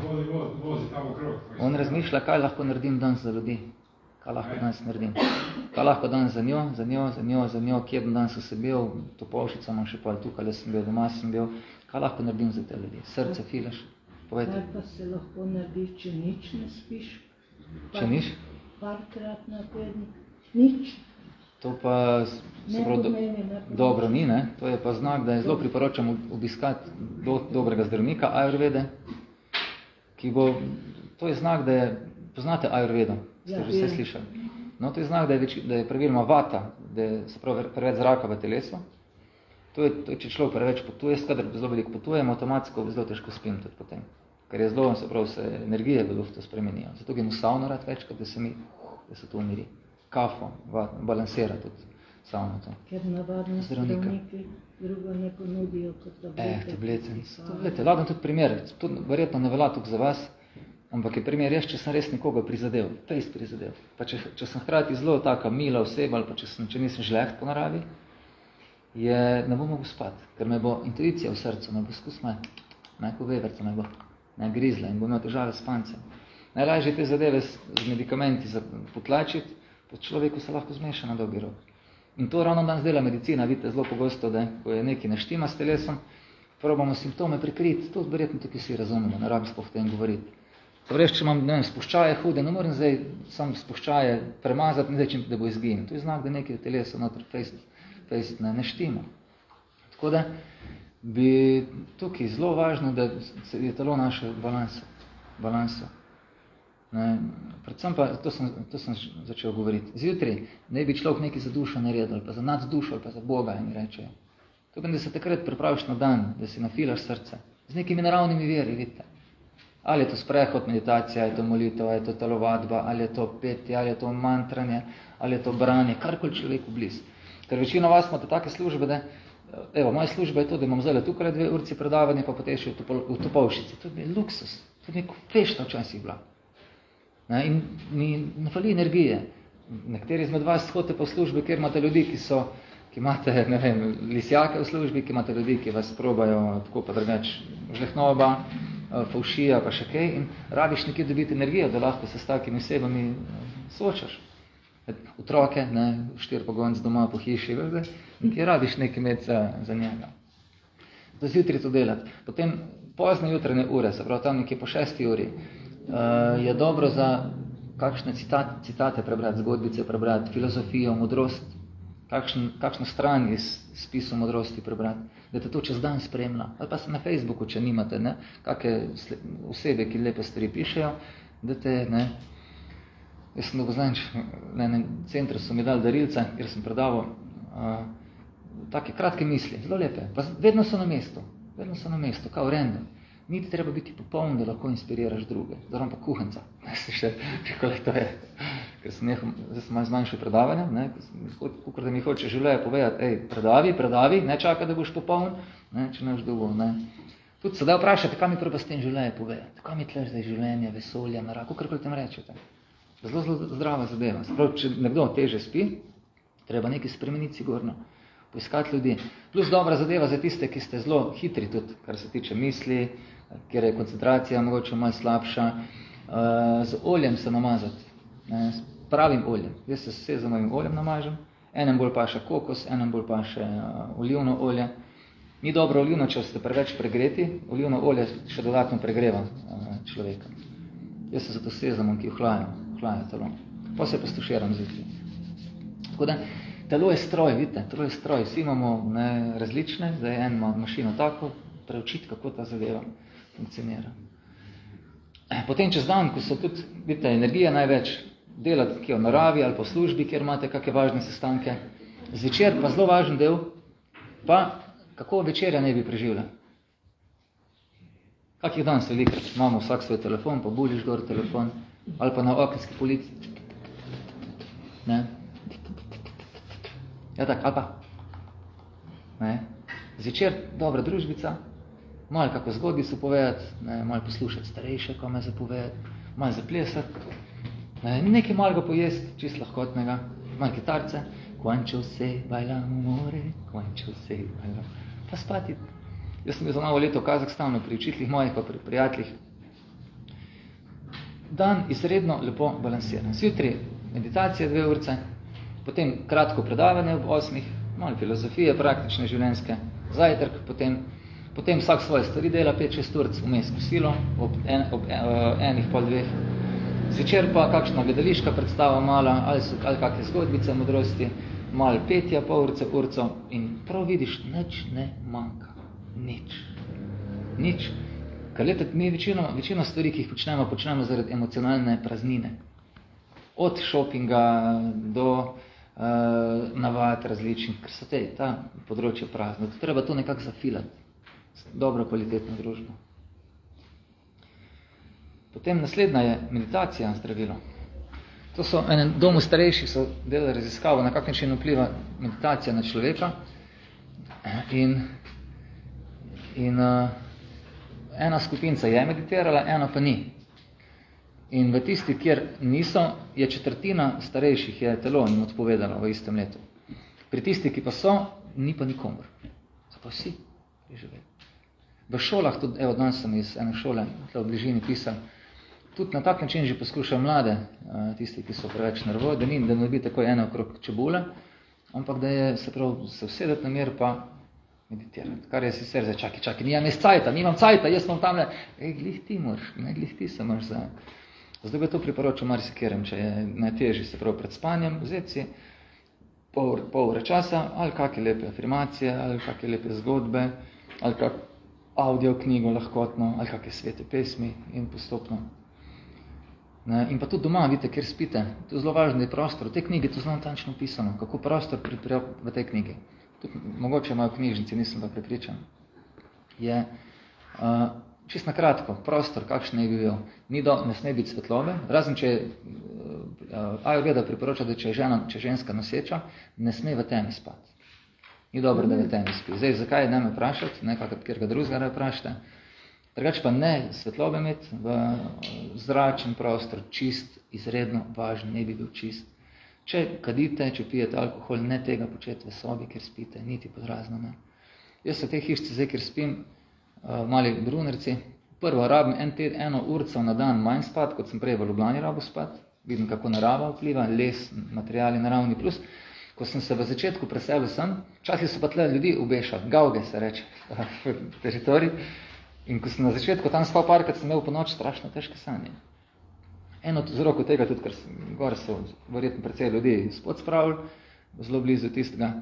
vozi, tam okrog. On razmišlja, kaj lahko naredim danes za ljudi. Kaj lahko danes naredim. Kaj lahko danes za njo, za njo, za njo, za njo, kje bom danes vse bil, to polšica imam še pol tukaj, le sem bil, doma sem bil. Kaj lahko naredim za te ljudi? Srce filaš? Povejte. Kaj pa se lahko naredi, če nič ne spiš? Če niš? Parkrat na teden. Nič. To pa se Ne pravi, do, dobro ni, ne? To je pa znak, da je zelo priporočam obiskati do, dobrega zdravnika Ayurvede, ki bo, to je znak, da je, poznate Ayurvedo, ste Ja, že vse slišali. No, to je znak, da je, več, da je praviloma vata, da je se pravi preveč zraka v telesu. To je, to je, če človek preveč potuje, kadar zelo veliko potujemo, avtomatsko zelo težko spim tudi potem. Ker je zelo, se pravi, se energije v luftu spremenijo. Zato gremo savno rad večkrat, da se mi, da se to umiri. Kafo, va- balansira tudi savno to. Ker navadno zdravniki drugo ne ponudijo kot tablete. Eh, tablete. glede, ladan tudi primer, to verjetno ne velja tudi za vas, ampak je primer jaz, če sem res nekoga prizadel, fejst prizadel. Pa če, če sem hkrati zelo taka mila oseba, ali pa če, sem, če nisem žleht po naravi, je, ne bom mogel spati, ker me bo intuicija v srcu, me bo skus me, neko veverca me bo ne grizla in bo imel težave s pancem. Najlažje te zadeve s, z medikamenti za- potlačiti, pa človeku se lahko zmeša na dolgi rok. In to ravno danes dela medicina, vidite zelo pogosto, da ko je nekaj neštima s telesom, probamo simptome prikriti, to verjetno tukaj vsi razumemo, ne rabim sploh o tem govoriti. To res, če imam ne vem, spuščaje hude, ne morem zdaj sam spuščaje premazati, ne zdaj, da bo izginil. To je znak, da nekaj v telesu noter fejst, fejst ne, ne štima. Tako da bi tukaj zelo važno, da se je telo naše balanso. balanso. Ne, predvsem pa, to sem, to sem začel govoriti, zjutraj ne bi človek nekaj za dušo naredil, ali pa za nad dušo, ali pa za Boga, in rečejo. To pomeni, da se takrat pripraviš na dan, da si nafilaš srce, z nekimi naravnimi veri, vidite. Ali je to sprehod, meditacija, je to molitev, je to telovadba, ali je to petje, ali je to mantranje, ali je to branje, karkoli človeku bliz. Ker večina vas imate take službe, da, evo, moja služba je to, da imam zdaj tukaj dve urci predavanja, pa potem še v, topol, v Topolšici. To je luksus, to je neko fešta včasih bila. Ne, in mi ne fali energije. Nekateri izmed vas hodite po službi, kjer imate ljudi, ki so, ki imate, ne vem, lisjake v službi, ki imate ljudi, ki vas probajo tako pa drugač žlehnoba, eh, faušija, pa še kaj in rabiš nekje dobiti energijo, da lahko se s takimi osebami eh, soočaš. Otroke, ne, štir pogonc doma po hiši, veš, nekje rabiš nekaj imeti za, za njega. Da zjutraj to delati. Potem pozne jutranje ure, se pravi tam nekje po šesti uri, uh, je dobro za kakšne citat, citate prebrati, zgodbice prebrati, filozofijo, modrost, kakšen, kakšno stran iz spisu modrosti prebrati, da te to čez dan spremlja. Ali pa se na Facebooku, če nimate, ne, kakve osebe, ki lepe stvari pišejo, da te, ne, jaz sem dobil znanč, na enem centru so mi dali darilca, kjer sem predaval, uh, take kratke misli, zelo lepe, pa vedno so na mestu, vedno so na mestu, kao random. Niti treba biti popoln, da lahko inspiriraš druge. Zdaj pa kuhanca. Se <laughs> še, kako to je. Ker sem nehal, zdaj sem malo zmanjšal predavanja, ne, kukor da mi hoče življenje povedati, ej, predavi, predavi, ne čaka, da boš popoln, ne, če ne boš dobil, ne. Tudi se da vprašati, kaj mi prvo s tem življenje povedati, kaj mi tleš zdaj življenje, vesolje, narak, kakorkoli tem rečete. Zelo, zelo zdrava zadeva. Sprav, če nekdo teže spi, treba nekaj spremeniti sigurno, poiskati ljudi. Plus dobra zadeva za tiste, ki ste zelo hitri tudi, kar se tiče misli, kjer je koncentracija mogoče malo slabša, uh, z oljem se namazati, ne, pravim oljem. Jaz se s sezamovim oljem namažem, enem bolj paše kokos, enem bolj paše uh, olivno olje. Ni dobro olivno, če ste preveč pregreti, olivno olje še dodatno pregreva uh, človeka. Jaz se zato sezamom, ki ohlaja, ohlaja telo. Pa se postuširam zjutraj. Tako da, telo je stroj, vidite, telo je stroj, vsi imamo ne, različne, zdaj en ima mašino tako, preučiti, kako ta zadeva funkcionira. Potem čez dan, ko so tudi, vidite, energija največ, delati kje v naravi ali po službi, kjer imate kakšne važne sestanke, zvečer pa zelo važen del, pa kako večerja ne bi preživljal. Kakih dan se velikrat, imamo vsak svoj telefon, pa buliš gor telefon, ali pa na okenski polici. Ne? Ja tak, ali pa. Ne? Zvečer dobra družbica, malo kako zgodbico povedati, ne, malo poslušati starejše, ko me zapovedati, malo zaplesati, ne, nekaj malega pojesti, čist lahkotnega, malo kitarce, Quancho se bailamo more, quancho se bailamo. Pa spati. Jaz sem bil za novo leto v Kazahstanu pri učiteljih mojih, pa pri prijateljih. Dan izredno lepo balansiran. Zjutri meditacija dve urce, potem kratko predavanje ob osmih, malo filozofije, praktične življenjske, zajtrk, potem, potem vsak svoje stvari dela, 5-6 urc vmes kosilo, ob, en, ob en, enih pol dveh. Zvečer pa kakšna gledališka predstava mala, ali, so, ali kakšne zgodbice modrosti, malo petja, pol urce, urco in prav vidiš, nič ne manjka. Nič. Nič. Ker leta, mi večino, večino stvari, ki jih počnemo, počnemo zaradi emocionalne praznine. Od šopinga do uh, navad različnih, ker so te, ta področje prazno. To treba to nekako zafilati. Dobro kvalitetno družbo. Potem naslednja je meditacija zdravilo. To so enem domu starejših so delali raziskavo, na kak način vpliva meditacija na človeka. In, in uh, ena skupinca je meditirala, ena pa ni. In v tisti, kjer niso, je četrtina starejših je telo jim odpovedalo v istem letu. Pri tisti, ki pa so, ni pa nikomor. Pa vsi preživeli. V šolah, tudi, evo, danes sem iz ene šole v bližini pisal, tudi na tak način že poskušajo mlade, tisti, ki so preveč nervovi, da ni, da ne bi tako ena okrog čebule, ampak da je se prav se vsedeti na mir pa meditirati. Kar je sicer za čaki, čaki, nijam jaz cajta, nimam cajta, jaz sem tamle, ej, glih ti moraš, ne, glih ti se moraš za... Zdaj bi to priporočil marsikerem, če je najtežji, se prav pred spanjem, vzeti si pol, pol ure časa, ali kakšne lepe afirmacije, ali kakšne lepe zgodbe, ali kak audio knjigo lahkotno, ali kakšne svete pesmi in postopno. Ne, in pa tudi doma, vidite, kjer spite, to je zelo važno, da je prostor. V tej knjigi to zelo tančno pisano, kako prostor pripravlja v tej knjigi. Tudi, mogoče imajo knjižnici, nisem pa prepričan. Je, uh, Čisto na kratko, prostor, kakšen ne bi bil, ni do, ne sme biti svetlobe, razen če uh, Ayurveda priporoča, da če je, žena, če je ženska noseča, ne sme v temi spati. Ni dobro, da v temi spi. Zdaj, zakaj ne me vprašati, nekako, ker ga drugega ne vprašate. Drugač pa ne svetlobe imeti v zračen prostor, čist, izredno važen, ne bi bil čist. Če kadite, če pijete alkohol, ne tega početi v sobi, kjer spite, niti podrazno ne. Jaz v tej hišci, zdaj, kjer spim, uh, mali brunerci. Prvo, rabim en ted, eno urco na dan manj spat, kot sem prej v Ljubljani rabo spat. Vidim, kako narava vpliva, les, materiali, naravni plus. Ko sem se v začetku preselil sem, včasih so pa tle ljudi ubešali, gauge se reče, <laughs> v teritorij. In ko sem na začetku tam spal parkrat, sem imel po noč strašno težke sanje. Eno od vzrokov tega tudi, ker gore so verjetno precej ljudi spod spravili, zelo blizu tistega,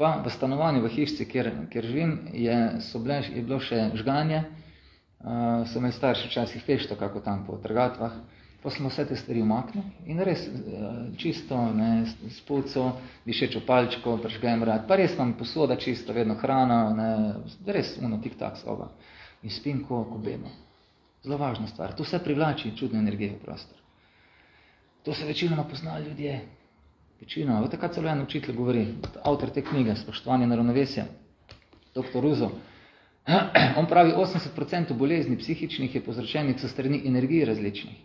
Pa v stanovanju, v hišci, kjer, kjer živim, je, so bile, je bilo še žganje, uh, so imeli starši včasih fešto, kako tam po trgatvah, pa smo vse te stvari umaknili in res uh, čisto, ne, s pulco, dišečo palčko, prežgem rad, pa res imam posoda čisto, vedno hrana, ne, res uno tik-tak soba in spim ko, ko bemo. Zelo važna stvar. To vse privlači čudne energije v prostor. To se večinoma poznajo ljudje, Večino, vete, kaj celo en učitelj govori, avtor te knjige, spoštovanje na ravnovesje, dr. Ruzo, <clears throat> on pravi, 80% bolezni psihičnih je povzročenih so strani energiji različnih.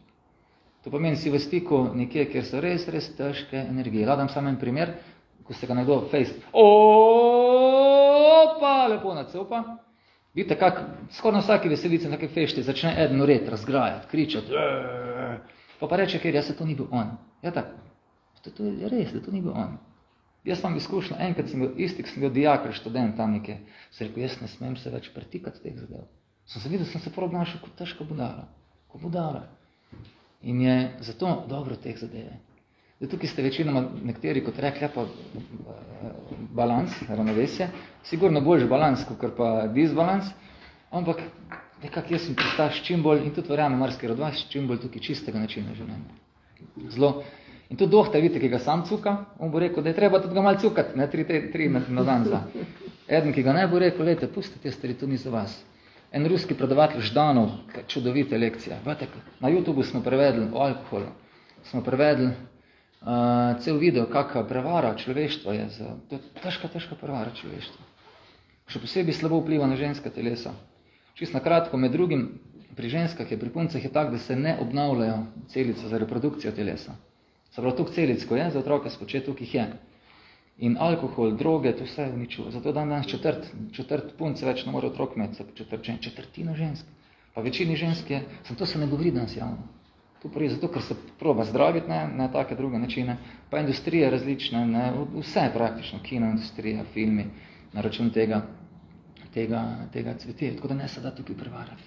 To pomeni, si v stiku nekje, kjer so res, res težke energije. Ladam samo en primer, ko se ga nekdo face, opa, lepo nacopa, vidite, kak, skoraj na vsaki veselici, na kakaj fešte, začne eden uret, razgrajati, kričati, pa pa reče, ker jaz se to ni bil on. Ja, tako. To, to je res, da to ni bil on. Jaz imam izkušnjo, enkrat sem bil istik, sem bil dijak, študent tam nekje, se rekel, jaz ne smem se več pretikati teh zadev. Sem se videl, sem se prav obnašal kot težka budala, kot budala. In je zato dobro teh zadeve. Da tukaj ste večinoma nekateri, kot rekli, pa eh, balans, ravnovesje, sigurno boljši balans, kot pa disbalans, ampak nekako jaz sem pristaš čim bolj, in tudi verjamem marsikaj od vas, čim bolj tukaj čistega načina življenja. Zelo. In tudi dohtar, vidite, ki ga sam cuka, on bo rekel, da je treba tudi ga malo cukati, ne, tri, tri, tri na, na dan za. Eden, ki ga ne bo rekel, lejte, pustite, stari, to ni za vas. En ruski predavatelj Ždanov, čudovite lekcije. Vete, na YouTubeu smo prevedli o alkoholu, smo prevedli uh, cel video, kakva prevara človeštva je. Za, to je težka, težka prevara človeštva. Še posebej slabo vpliva na ženska telesa. Čist na kratko, med drugim, pri ženskah je, pri puncah je tak, da se ne obnavljajo celice za reprodukcijo telesa. Se pravi, tuk celic, ko je, za otroke spočet, tuk jih je. In alkohol, droge, to vse uničuje. Zato dan danes četrt, četrt punc več ne more otrok imeti, četrt, četrtina žensk. Pa večini žensk je, sem to se ne govori danes javno. To pravi zato, ker se proba zdraviti ne, na take druge načine, pa industrije različne, ne, vse praktično, kino industrija, filmi, na račun tega, tega, tega cveti, tako da ne se da tukaj prevarati.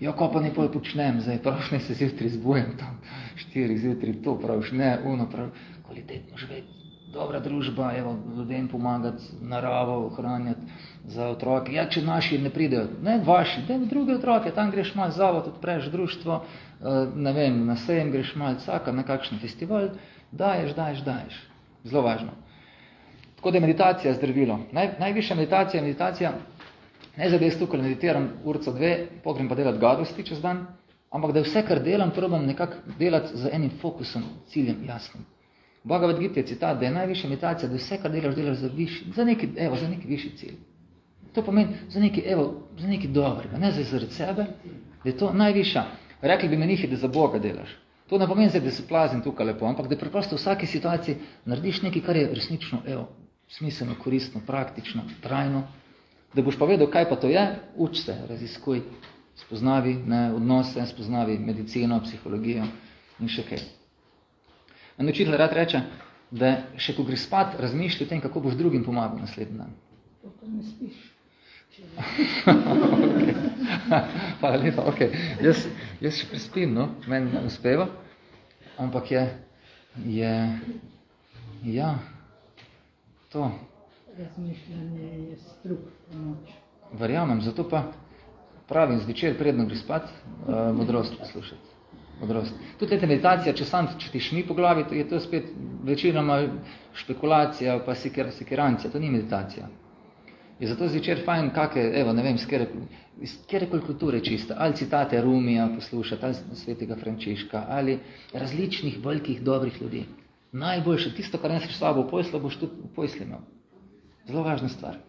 Jo, ko pa ne pol počnem, zdaj prav ne se zjutraj zbujem tam, štiri zjutraj to praviš, ne, uno prav, kvalitetno živeti, dobra družba, evo, ljudem pomagati, naravo ohranjati za otroke. Ja, če naši ne pridejo, ne vaši, da druge otroke, tam greš malo zavod, odpreš društvo, ne vem, na sejem greš malo vsaka, na kakšen festival, daješ, daješ, daješ. Zelo važno. Tako da je meditacija zdravilo. Naj, najvišja meditacija je meditacija, ne za da jaz tukaj meditiram urco dve, pogrem pa delati gadosti čez dan, ampak da vse, kar delam, probam nekako delati z enim fokusom, ciljem jasnim. Bhagavad Gita je citat, da je najvišja meditacija, da vse, kar delaš, delaš za, višji, za, neki, evo, za neki višji cilj. To pomeni za neki, evo, za neki dobrega, ne za zaradi sebe, da je to najvišja. Rekli bi menihi, da za Boga delaš. To ne pomeni, da se plazim tukaj lepo, ampak da preprosto v vsaki situaciji narediš nekaj, kar je resnično, evo, smiselno, koristno, praktično, trajno, da boš pa vedel, kaj pa to je, uč se, raziskuj, spoznavi ne, odnose, spoznavi medicino, psihologijo in še kaj. En učitelj rad reče, da še ko gre spat, razmišlja o tem, kako boš drugim pomagal naslednji dan. To pa ne spiš. Okay. <laughs> Hvala lepa, ok. Jaz, jaz še prespim, no, meni uspeva, ampak je, je, ja, to. Razmišljanje je struk pomoč. Verjamem, zato pa pravim zvečer, predno gre spat, uh, modrost poslušati modrost. Tudi te meditacija, če sam, če ti šmi po glavi, to je to spet večinoma špekulacija, pa siker, sikirancija, to ni meditacija. Je zato zvečer fajn, kake, evo, ne vem, iz kjerekoli kulture čista, ali citate Rumija poslušati, ali svetega Frančiška, ali različnih velikih, dobrih ljudi. Najboljše, tisto, kar neseš slabo v pojslo, boš tudi v pojsli imel. Zelo važna stvar.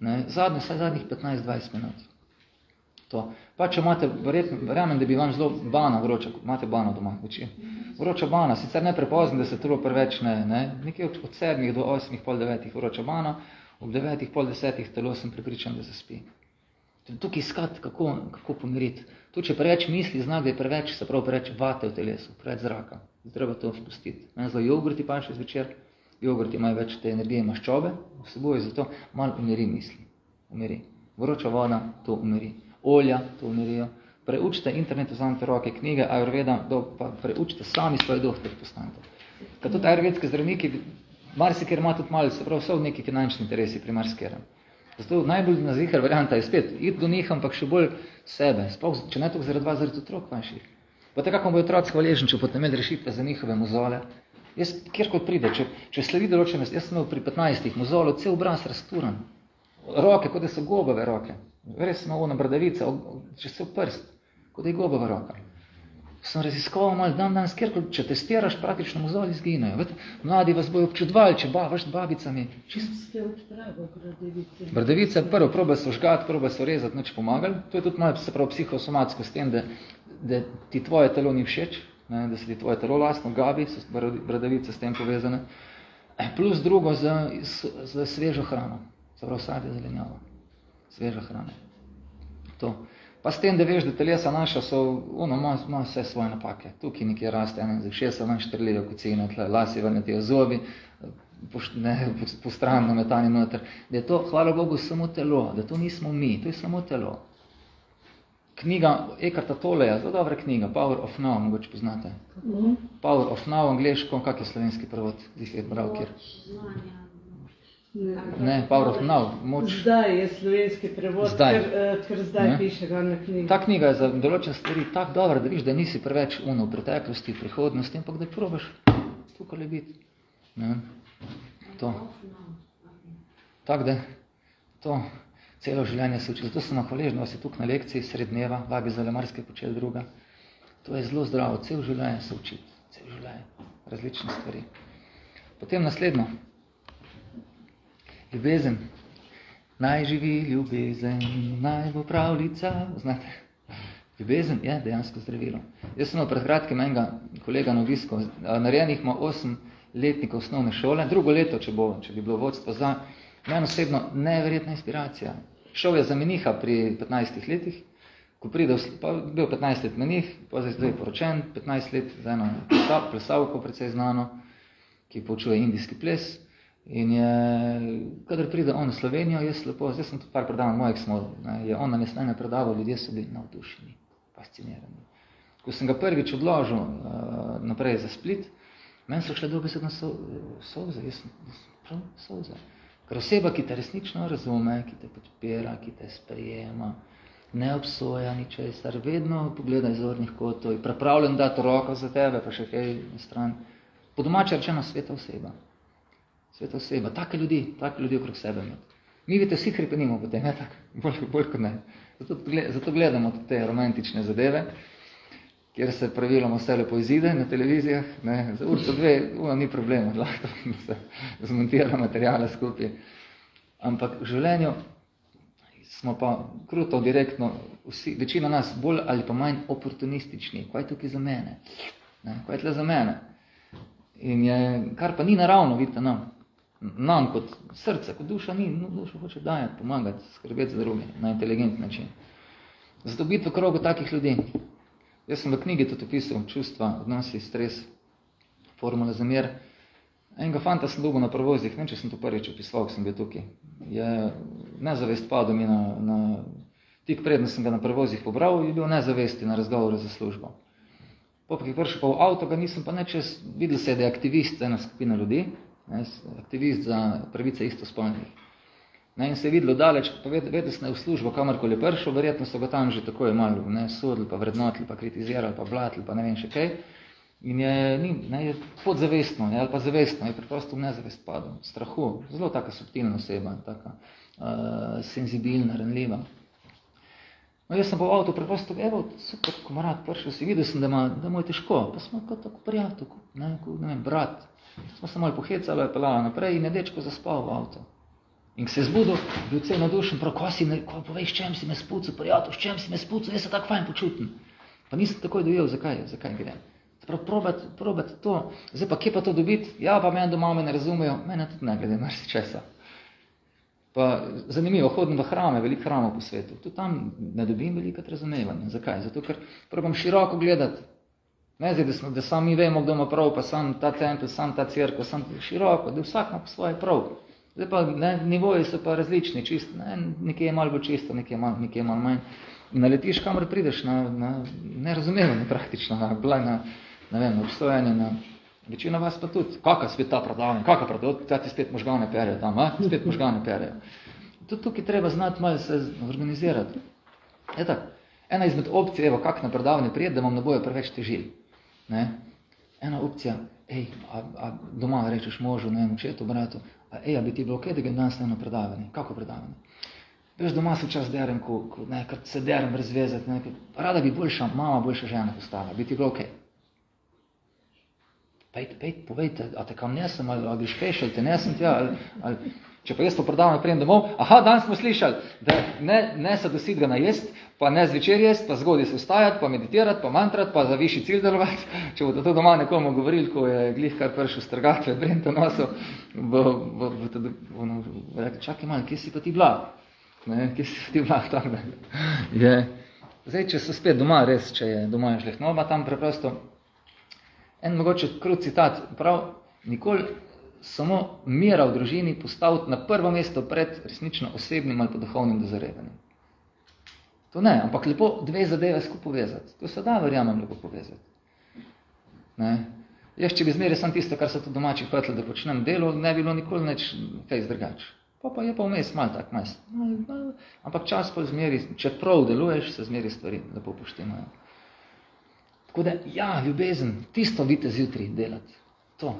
Ne? Zadnje, vsaj zadnjih 15-20 minut. To. Pa če imate, verjamem, da bi vam zelo bana vroča, imate bano doma, veči. Vroča bana, sicer ne prepozno, da se telo preveč ne, ne, nekje od, od sedmih do osmih, pol devetih vroča bana, ob devetih, pol desetih telo sem pripričan, da se spi. Tukaj iskati, kako, kako pomiriti. Tu, če preveč misli, znak, da je preveč, se pravi preveč vate v telesu, preveč zraka. Treba to spustiti. Meni zelo jogurti pa še zvečer, jogurti imajo več te energije maščobe, vsebuje, zato malo umiri misli. Umiri. Vroča voda to umiri olja, to umirijo. Preučite internet, vzamite roke knjige, Ayurveda, do, pa preučite sami svoje dohte, postanite. Kaj tudi ayurvedske zdravniki, marsikjer ima tudi malo, se pravi, so neki finančni interesi pri marsikjerem. Zato najbolj na zihar varianta je spet, iti do njih, ampak še bolj sebe, sploh, če ne toliko zaradi vas, zaradi otrok vaših. Pa tako, kako bojo otroci hvaležni, če boste imeli rešitve za njihove mozole. Jaz, kjerkoli pride, če, če sledi določene, jaz sem pri 15 mozolo, cel obraz rasturan. Roke, kot da so gobove roke. Res ima ona bradavica, če se v prst, kot da je gobava roka. Sem raziskoval malo dan danes, ker če testiraš, praktično mozoli izginejo. Vete, mladi vas bojo občudvali, če ba, vaš babicami. Čist... Ste odpravo bradavice. Bradavice prvo proba so žgati, proba so rezati, nič pomagali. To je tudi malo se pravi psihosomatsko s tem, da, da ti tvoje telo ni všeč, ne, da se ti tvoje telo lastno gabi, so bradavice s tem povezane. Plus drugo za, za svežo hrano, se pravi sadje zelenjavo sveža hrana. To. Pa s tem, da veš, da telesa naša so, ono, ima, ima vse svoje napake. Tukaj nekje raste, ene, za šest se manj štrlijo kocine, tle, lasi vrnetijo zobi, po, ne, po, po stran nametanje noter. Da je to, hvala Bogu, samo telo, da to nismo mi, to je samo telo. knjiga Ekarta Toleja, zelo dobra knjiga, Power of Now, mogoče poznate. Mhm. Power of Now, angliško, kak je slovenski prevod? Zdaj je bral, kjer. Znanja. Ne. Ne, Power of Now, moč. Zdaj je slovenski prevod, Zdaj. ker, eh, ker zdaj Ne. piše ga na knjigi. Ta knjiga je za določene stvari tako dobra, da viš, da nisi preveč uno v preteklosti, v prihodnosti, ampak da probaš tukaj biti. Ne? To. Tako da, to celo življenje se uči. Zato sem hvaležen, da si tukaj na lekciji sred dneva, vabi za lemarske počel druga. To je zelo zdravo, cel življenje se učiti, cel življenje, različne stvari. Potem naslednjo. Ljubezen. Naj živi ljubezen, naj bo pravljica. Znate, ljubezen je dejansko zdravilo. Jaz sem pred kratkim enega kolega na obisku, narejenih ima osem letnikov osnovne šole, drugo leto, če, bo, če bi bilo vodstvo za, meni osebno neverjetna inspiracija. Šel je za meniha pri 15 letih, ko pride, pa bil 15 let menih, pa zdaj je poročen, 15 let za eno plesa- plesavko precej znano, ki poučuje indijski ples. In je, kadar pride on v Slovenijo, jaz lepo, zdaj sem tudi par predavanj mojih smo, ne, je on nam je stajne predaval, ljudje so bili navdušeni, fascinirani. Ko sem ga prvič odložil uh, naprej za Split, meni so šle dobesedno so, solze, jaz sem jaz sem prav solze. Ker oseba, ki te resnično razume, ki te podpira, ki te sprejema, ne obsoja ničesar, vedno pogleda iz zornih kotov, je pripravljen dati roko za tebe, pa še kaj na stran. Po domače rečeno sveta oseba. Sveta oseba, take ljudi, take ljudi okrog sebe imeti. Mi vidite, vsi hrepenimo potem, ne tako, bolj, bolj kot ne. Zato, zato gledamo te romantične zadeve, kjer se praviloma vse lepo izide na televizijah, ne, za urco dve, uno ni problema, <laughs> lahko se zmontira materijale skupaj. Ampak v življenju smo pa kruto, direktno, vsi, večina nas bolj ali pa manj oportunistični, kaj je tukaj za mene, ne, kaj je tle za mene. In je, kar pa ni naravno, vidite, nam, nam kot srce, kot duša ni, no, duša hoče dajati, pomagati, skrbeti za druge na inteligent način. Zato biti v krogu takih ljudi. Jaz sem v knjigi tudi opisal čustva, odnosi, stres, formule za mir. Enega fanta sem dobil na prvozih, ne če sem to prvič opisoval, ko sem bil tukaj. Je nezavest padel mi na, na tik predno sem ga na prvozih pobral, je bil nezavesti na razgovoru za službo. Po ki je prišel pa v avto, ga nisem pa nečes, videl se da je aktivist ena skupina ljudi, ne, aktivist za pravice istospolnih. Ne, in se je videlo daleč, pa ved, vedel sem, da je v službo kamorkoli je prišel, verjetno so ga tam že tako je malo ne, sodili, pa vrednotili, pa kritizirali, pa blatili, pa ne vem še kaj. In je, ni, ne, je podzavestno, ne, ali pa zavestno, je preprosto v nezavest padel, strahu, zelo taka subtilna oseba, taka uh, senzibilna, ranljiva. No, jaz sem pa v avtu preprosto, evo, super, komarad, prišel si, videl sem, da, ima, da mu je težko, pa smo kot tako prijatelj, ne, ne vem, brat. Smo se malo pohecali, je pelala naprej in je dečko zaspal v avto. In ko se je zbudil, bil cel nadušen, prav, ko si me, ko povej, s čem si me spucal, prijatelj, s čem si me spucal, jaz se tako fajn počutim. Pa nisem takoj dojel, zakaj, zakaj gre. Prav, probat, probat to, zdaj pa kje pa to dobiti? Ja, pa meni doma me ne razumejo, mene tudi ne glede, marsi česa. Pa zanimivo, hodim v hrame, veliko hramov po svetu. Tudi tam ne dobim veliko razumevanja. Zakaj? Zato, ker probam široko gledati. Ne zdaj, da, smo, da sam mi vemo, kdo ima prav, pa sam ta tempel, sam ta cerkev, sam široko, da vsak ima svoje prav. Zdaj pa ne, nivoji so pa različni, čist, ne, nekje je malo bolj čisto, nekje je malo, nekje je malo manj. In naletiš, kamor prideš na, na nerazumevanje praktično, na, na, na, ne vem, na obstojanje, na večina vas pa tudi. Kaka spet ta predavanja, kaka predavanja, ta ti spet možgane perejo tam, a? spet možgane perejo. Tudi tukaj treba znati malo se organizirati. Eto, ena izmed opcij, evo, kak na predavanje prijeti, da vam ne bojo preveč težili. Ne? Ena opcija, ej, a, a doma rečeš možu, ne vem, očetu, bratu, a ej, a bi ti bilo okej, da grem danes na predavanje? Kako predavanje? Veš, doma se včas derem, ko, ko ne, kad se derem razvezati, ne, rada bi boljša mama, boljša žena postala, bi ti bilo okej. Pejte, pejte, povejte, a te kam nesem, ali, ali greš peš, ali te nesem tja, ali, ali, če pa jaz to predavanje prijem domov, aha, danes smo slišali, da ne, ne se dosit ga najest, pa ne zvečer jest, pa zgodaj se vstajati, pa meditirati, pa mantrat, pa za višji cilj delovati. Če bodo to doma nekomu govorili, ko je glih kar prišel strgatve, Brento nosil, bo, bo, bo, bo, bo, bo rekel, čakaj malo, kje si pa ti bila? Ne, kje si pa ti bila tam? Ne? <laughs> Je. Zdaj, če so spet doma, res, če je doma je žlehnova, tam preprosto en mogoče krut citat, prav, nikoli samo mira v družini postaviti na prvo mesto pred resnično osebnim ali pa duhovnim dozorevanjem. To ne, ampak lepo dve zadeve skupaj povezati. To se da, verjamem, lepo povezati. Ne? Jaz, če bi zmeril sam tisto, kar so tu domači hoteli, da počnem delo, ne bi bilo nikoli neč fejs drugač. Pa pa je pa vmes malo tak, malo. Ampak čas pa zmeri, če prav deluješ, se zmeri stvari lepo poštimajo. Tako da, ja, ljubezen, tisto vidite zjutraj delati. To.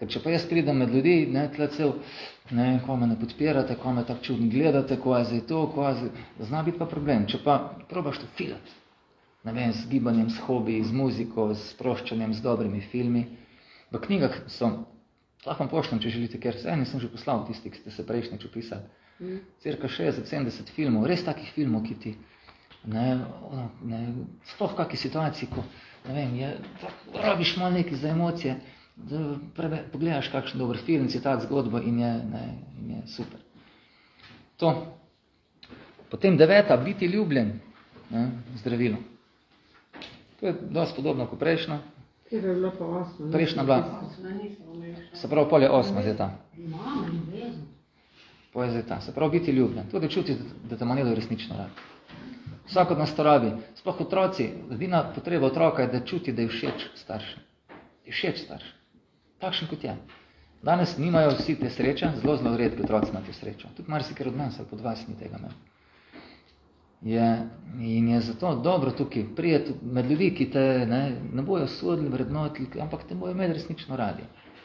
Ker če pa jaz pridem med ljudi, ne, tle cel, ne, ko me ne podpirate, ko me tako čudno gledate, ko je zdaj to, ko je zdaj, zna biti pa problem. Če pa probaš to filati, ne vem, z gibanjem, s hobi, z muziko, s sproščanjem, z dobrimi filmi. V knjigah so, lahko vam pošljem, če želite, ker se eni sem že poslal tisti, ki ste se prejšnjič opisali. Mm. Cirka 60-70 filmov, res takih filmov, ki ti, ne, ono, ne, sploh v kakej situaciji, ko, ne vem, je, rabiš malo nekaj za emocije, prebe, pogledaš kakšen dober film, citat, zgodbo in je, ne, in je super. To. Potem deveta, biti ljubljen, ne, zdravilo. To je dosti podobno kot prejšnja. Kjer je bila pa osma? Prejšnja bila, se pravi, pol je osma zdaj ta. Imamo ljubezen. Pol je zdaj ta. Se pravi, biti ljubljen. Tudi čuti, da te manjelo resnično rad. Vsak od nas to rabi. Sploh otroci, edina potreba otroka je, da čuti, da je všeč staršem. Da je všeč staršem. Takšen kot je. Danes nimajo vsi te sreče, zelo, zelo redki otroci na te srečo. Tudi marsikaj od nas ali pod vas ni tega imel. Je, in je zato dobro tukaj prijeti med ljudi, ki te ne, ne bojo sodili, vrednotili, ampak te bojo imeli resnično radi.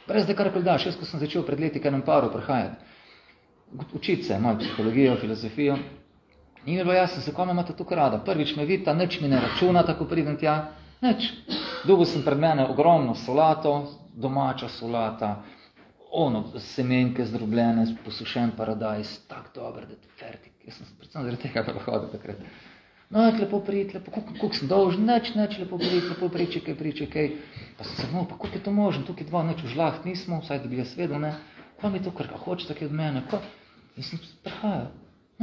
Brez da karkoli daš. Jaz, ko sem začel pred leti enem paru prihajati, učiti se, malo psihologijo, filozofijo, je bilo jasno, se kome imate tukaj rada. Prvič me vidita, nič mi ne računa, tako pridem tja, nič. Dobil sem pred mene ogromno solato, domača solata, ono, semenke zdrobljene, posušen paradajz, tak dober, da je fertik. Jaz sem predvsem zaradi tega pa hodil takrat. No, lepo priti, lepo, kuk, kuk sem dolžen, neč, neč, lepo priti, lepo priti, čekaj, priti, čekaj. Pa sem se, no, pa kuk je to možno, tukaj dva, neč v žlaht nismo, vsaj da bi jaz vedel, ne, pa mi to, kar hoče tako od mene, pa, in sem prihajal,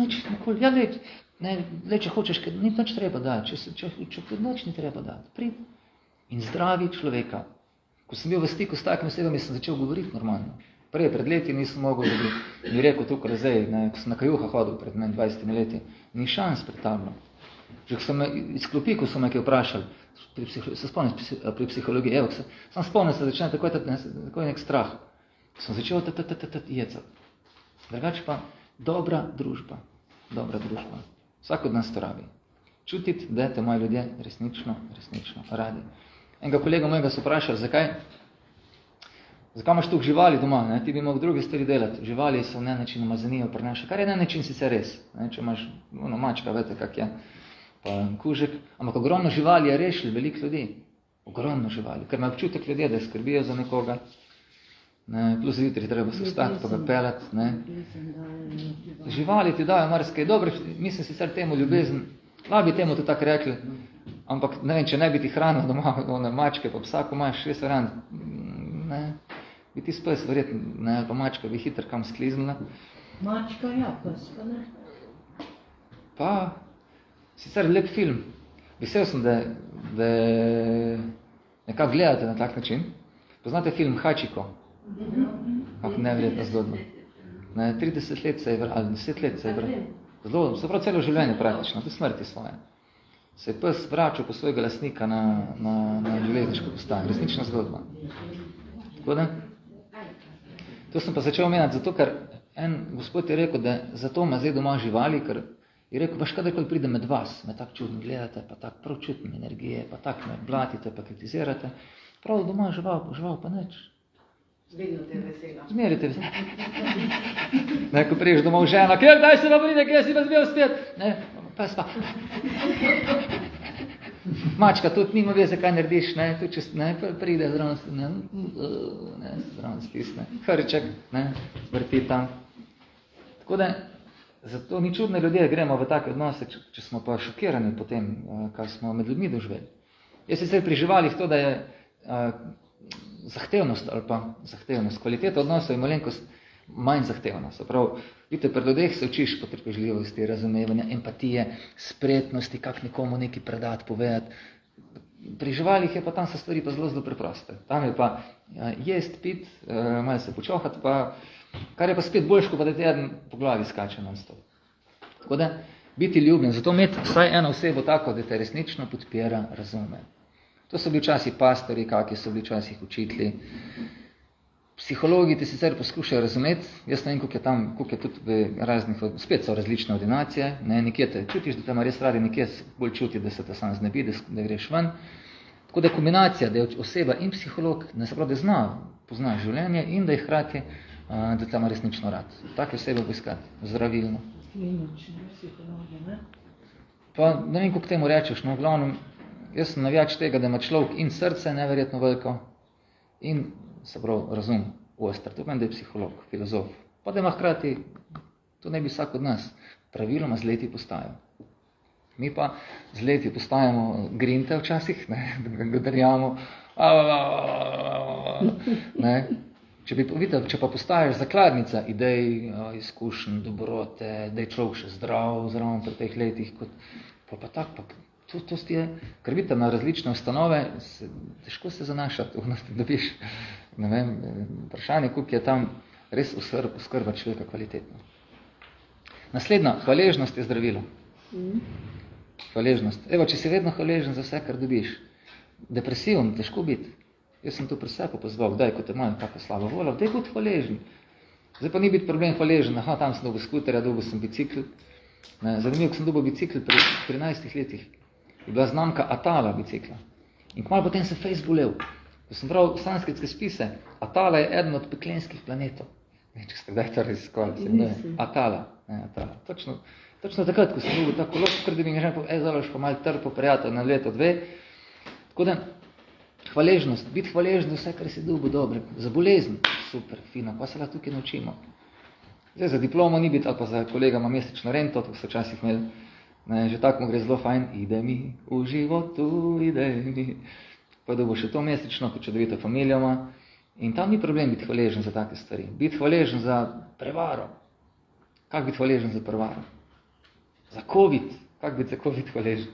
neč, nikoli, ja, leč, ne, le, če hočeš, ker ni nič treba dati, če, če, če, če nič ni treba dati, pridi. In zdravi človeka. Ko sem bil v stiku s takimi osebami, sem začel govoriti normalno. Prej, pred leti nisem mogel, da bi mi rekel tukaj zdaj, ne, ko sem na kajuha hodil pred ne, 20 leti, ni šans pred tablo. Že ko sem me, iz klopi, ko so me kaj vprašali, pri se spomnim pri psihologiji, evo, se, sem spomnil, se začne tako, ne, tako je nek strah. Sem začel jecati. Drugač pa dobra družba, dobra družba. Vsak od nas to rabi. Čutiti, da te moji ljudje resnično, resnično radi. Enega kolega mojega so vprašali, zakaj Zakaj imaš tukaj živali doma? Ne? Ti bi mogel druge stvari delati. Živali so ne način umazanijo, prenaša, kar je ne način sicer res. Ne? Če imaš ono, mačka, vete, kak je, pa kužek. Ampak ogromno živali je rešili veliko ljudi. Ogromno živali. Ker ima občutek ljudje, da skrbijo za nekoga. Ne? Plus jutri treba se vstati, pa ga pelati. Ne? Živali ti dajo marsikaj. Dobro, mislim sicer temu ljubezen. Lahko bi temu to tako rekli. Ampak ne vem, če ne bi ti hranil doma, one mačke, pa vsako imaš res ran. Ne? bi ti spes verjetno, ne, ali pa mačka bi hitro kam skliznila. Mačka, ja, pes, pa ne. Pa, sicer lep film. Vesel sem, da, da nekako gledate na tak način. Poznate film Hachiko? Kako nevredna zgodba. Ne, 30 let se je vral, ali 10 let se je vral. Zelo, se pravi celo življenje praktično, do smrti svoje. Se je pes vračal po svojega lasnika na, na, na železniško postaje. Resnična zgodba. Tako da, To sem pa začel omenjati, zato ker en gospod je rekel, da zato ima zdaj doma živali, ker je rekel, pa kadarkoli pride med vas, me tako čudno gledate, pa tako prav čutne energije, pa tako me blatite, pa kritizirate, prav doma žival, žival pa neč. Zvedno te vesela. Zmerite vesela. ne, ko priješ domov žena, kjer daj se vam pride, kjer si bil spet? Ne, pa spa. Mačka tudi nima veze, kaj narediš, ne, tudi če ne, pride zraven, ne, ne, zraven stisne, hrček, ne, vrti tam. Tako da, zato ni čudne ljudje, gremo v take odnose, če, če smo pa šokirani potem, kaj smo med ljudmi doživeli. Jaz sicer pri živalih to, da je a, zahtevnost ali pa zahtevnost, kvaliteta odnosov je malenkost manj zahtevna. Se pravi, vidite, pred ljudeh se učiš potrpežljivosti, razumevanja, empatije, spretnosti, kak nekomu nekaj predati, povedati. Pri živalih je pa tam so stvari pa zelo, zelo preproste. Tam je pa ja, jest, pit, uh, malo se počohati, pa, kar je pa spet boljš, ko pa da teden po glavi skače non stop. Tako da, Biti ljubljen, zato imeti vsaj eno osebo tako, da te resnično podpira, razume. To so bili včasih pastori, kakvi so bili včasih učitelji. Psihologi ti sicer poskušajo razumeti, jaz ne vem, koliko je tam, koliko je tudi v raznih, spet so različne ordinacije, ne, nekje te čutiš, da te ima res radi, nekje bolj čuti, da se te sam znebi, da, da greš ven. Tako da je kombinacija, da je oseba in psiholog, da se pravi, da zna, pozna življenje in da je hkrati, da te ima resnično rad. Take osebe poiskati, zdravilno. Klinični psihologi, ne? Pa ne vem, kako temu rečeš, no, v glavnem, jaz sem navijač tega, da ima človek in srce neverjetno veliko in se pravi, razum oster. To pomeni, da je psiholog, filozof. Pa da ima hkrati, to ne bi vsak od nas, praviloma z leti postajal. Mi pa z leti postajamo grinte včasih, ne, da ga drjamo, ne. Če, bi, vidite, če pa postaješ zakladnica idej, izkušenj, dobrote, da je človek še zdrav zraven pri teh letih, kot, pa, pa tak, pa to, to je, ker vidite, na različne ustanove, se, težko se zanašati, <laughs> dobiš, ne vem, vprašanje, koliko je tam res uskrba človeka kvalitetno. Naslednja, hvaležnost je zdravilo. Hvaležnost. Evo, če si vedno hvaležen za vse, kar dobiš, depresivn, težko biti. Jaz sem to pri sebi pozval, daj, ko te imam tako slabo voljo, daj biti hvaležen. Zdaj pa ni biti problem hvaležen, aha, tam sem dobil skuterja, dobil sem bicikl. Zanimivo, ko sem dobil bicikl pri 13 letih, je bila znamka Atala bicikla. In kmalo potem sem fejs bolel. Ko sem bral sanskritske spise, Atala je eden od peklenskih planetov. Ne, če ste kdaj to raziskovali, se ne, Atala. Ne, Atala. Točno, točno takrat, ko sem dobil tako lok, ker da mi že povedal, založ pa malo trpo prijatelj na leto dve. Tako da, hvaležnost, biti hvaležen za vse, kar si dobil dobre, za bolezen, super, fino, pa se lahko tukaj naučimo. Zdaj, za diplomo ni biti, ali pa za kolega ima mesečno rento, to so včasih imeli, ne, že tako mu gre zelo fajn, ide mi v životu, ide mi, pa da bo še to mesečno, kot čudovito familijo ima, in tam ni problem biti hvaležen za take stvari. Biti hvaležen za prevaro. Kak biti hvaležen za prevaro? Za COVID. Kak biti za COVID hvaležen?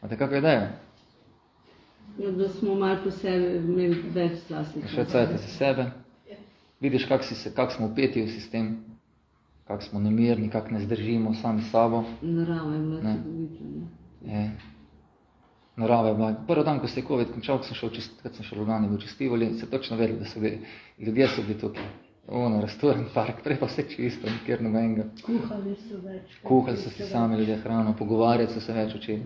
Imate kakve ideje? Ja, da smo malo po sebi imeli več zlasti. Še cajte za sebe. Vidiš, kak, si se, kak smo upeti v sistem, kak smo nemirni, kak ne zdržimo sami sabo. Narava je bila čudovita. Je. Narava je bila. Prvi dan, ko se je COVID končal, ko sem šel, čist, kad sem šel v Ljubljani v Čestivoli, se točno vedeli, da so bili, ljudje so bili tukaj. Ono, restoran, park, prej pa vse čisto, nikjer nobenega. Kuhali so več. Kuhali so si sami ljudje hrano, pogovarjati so se več učili.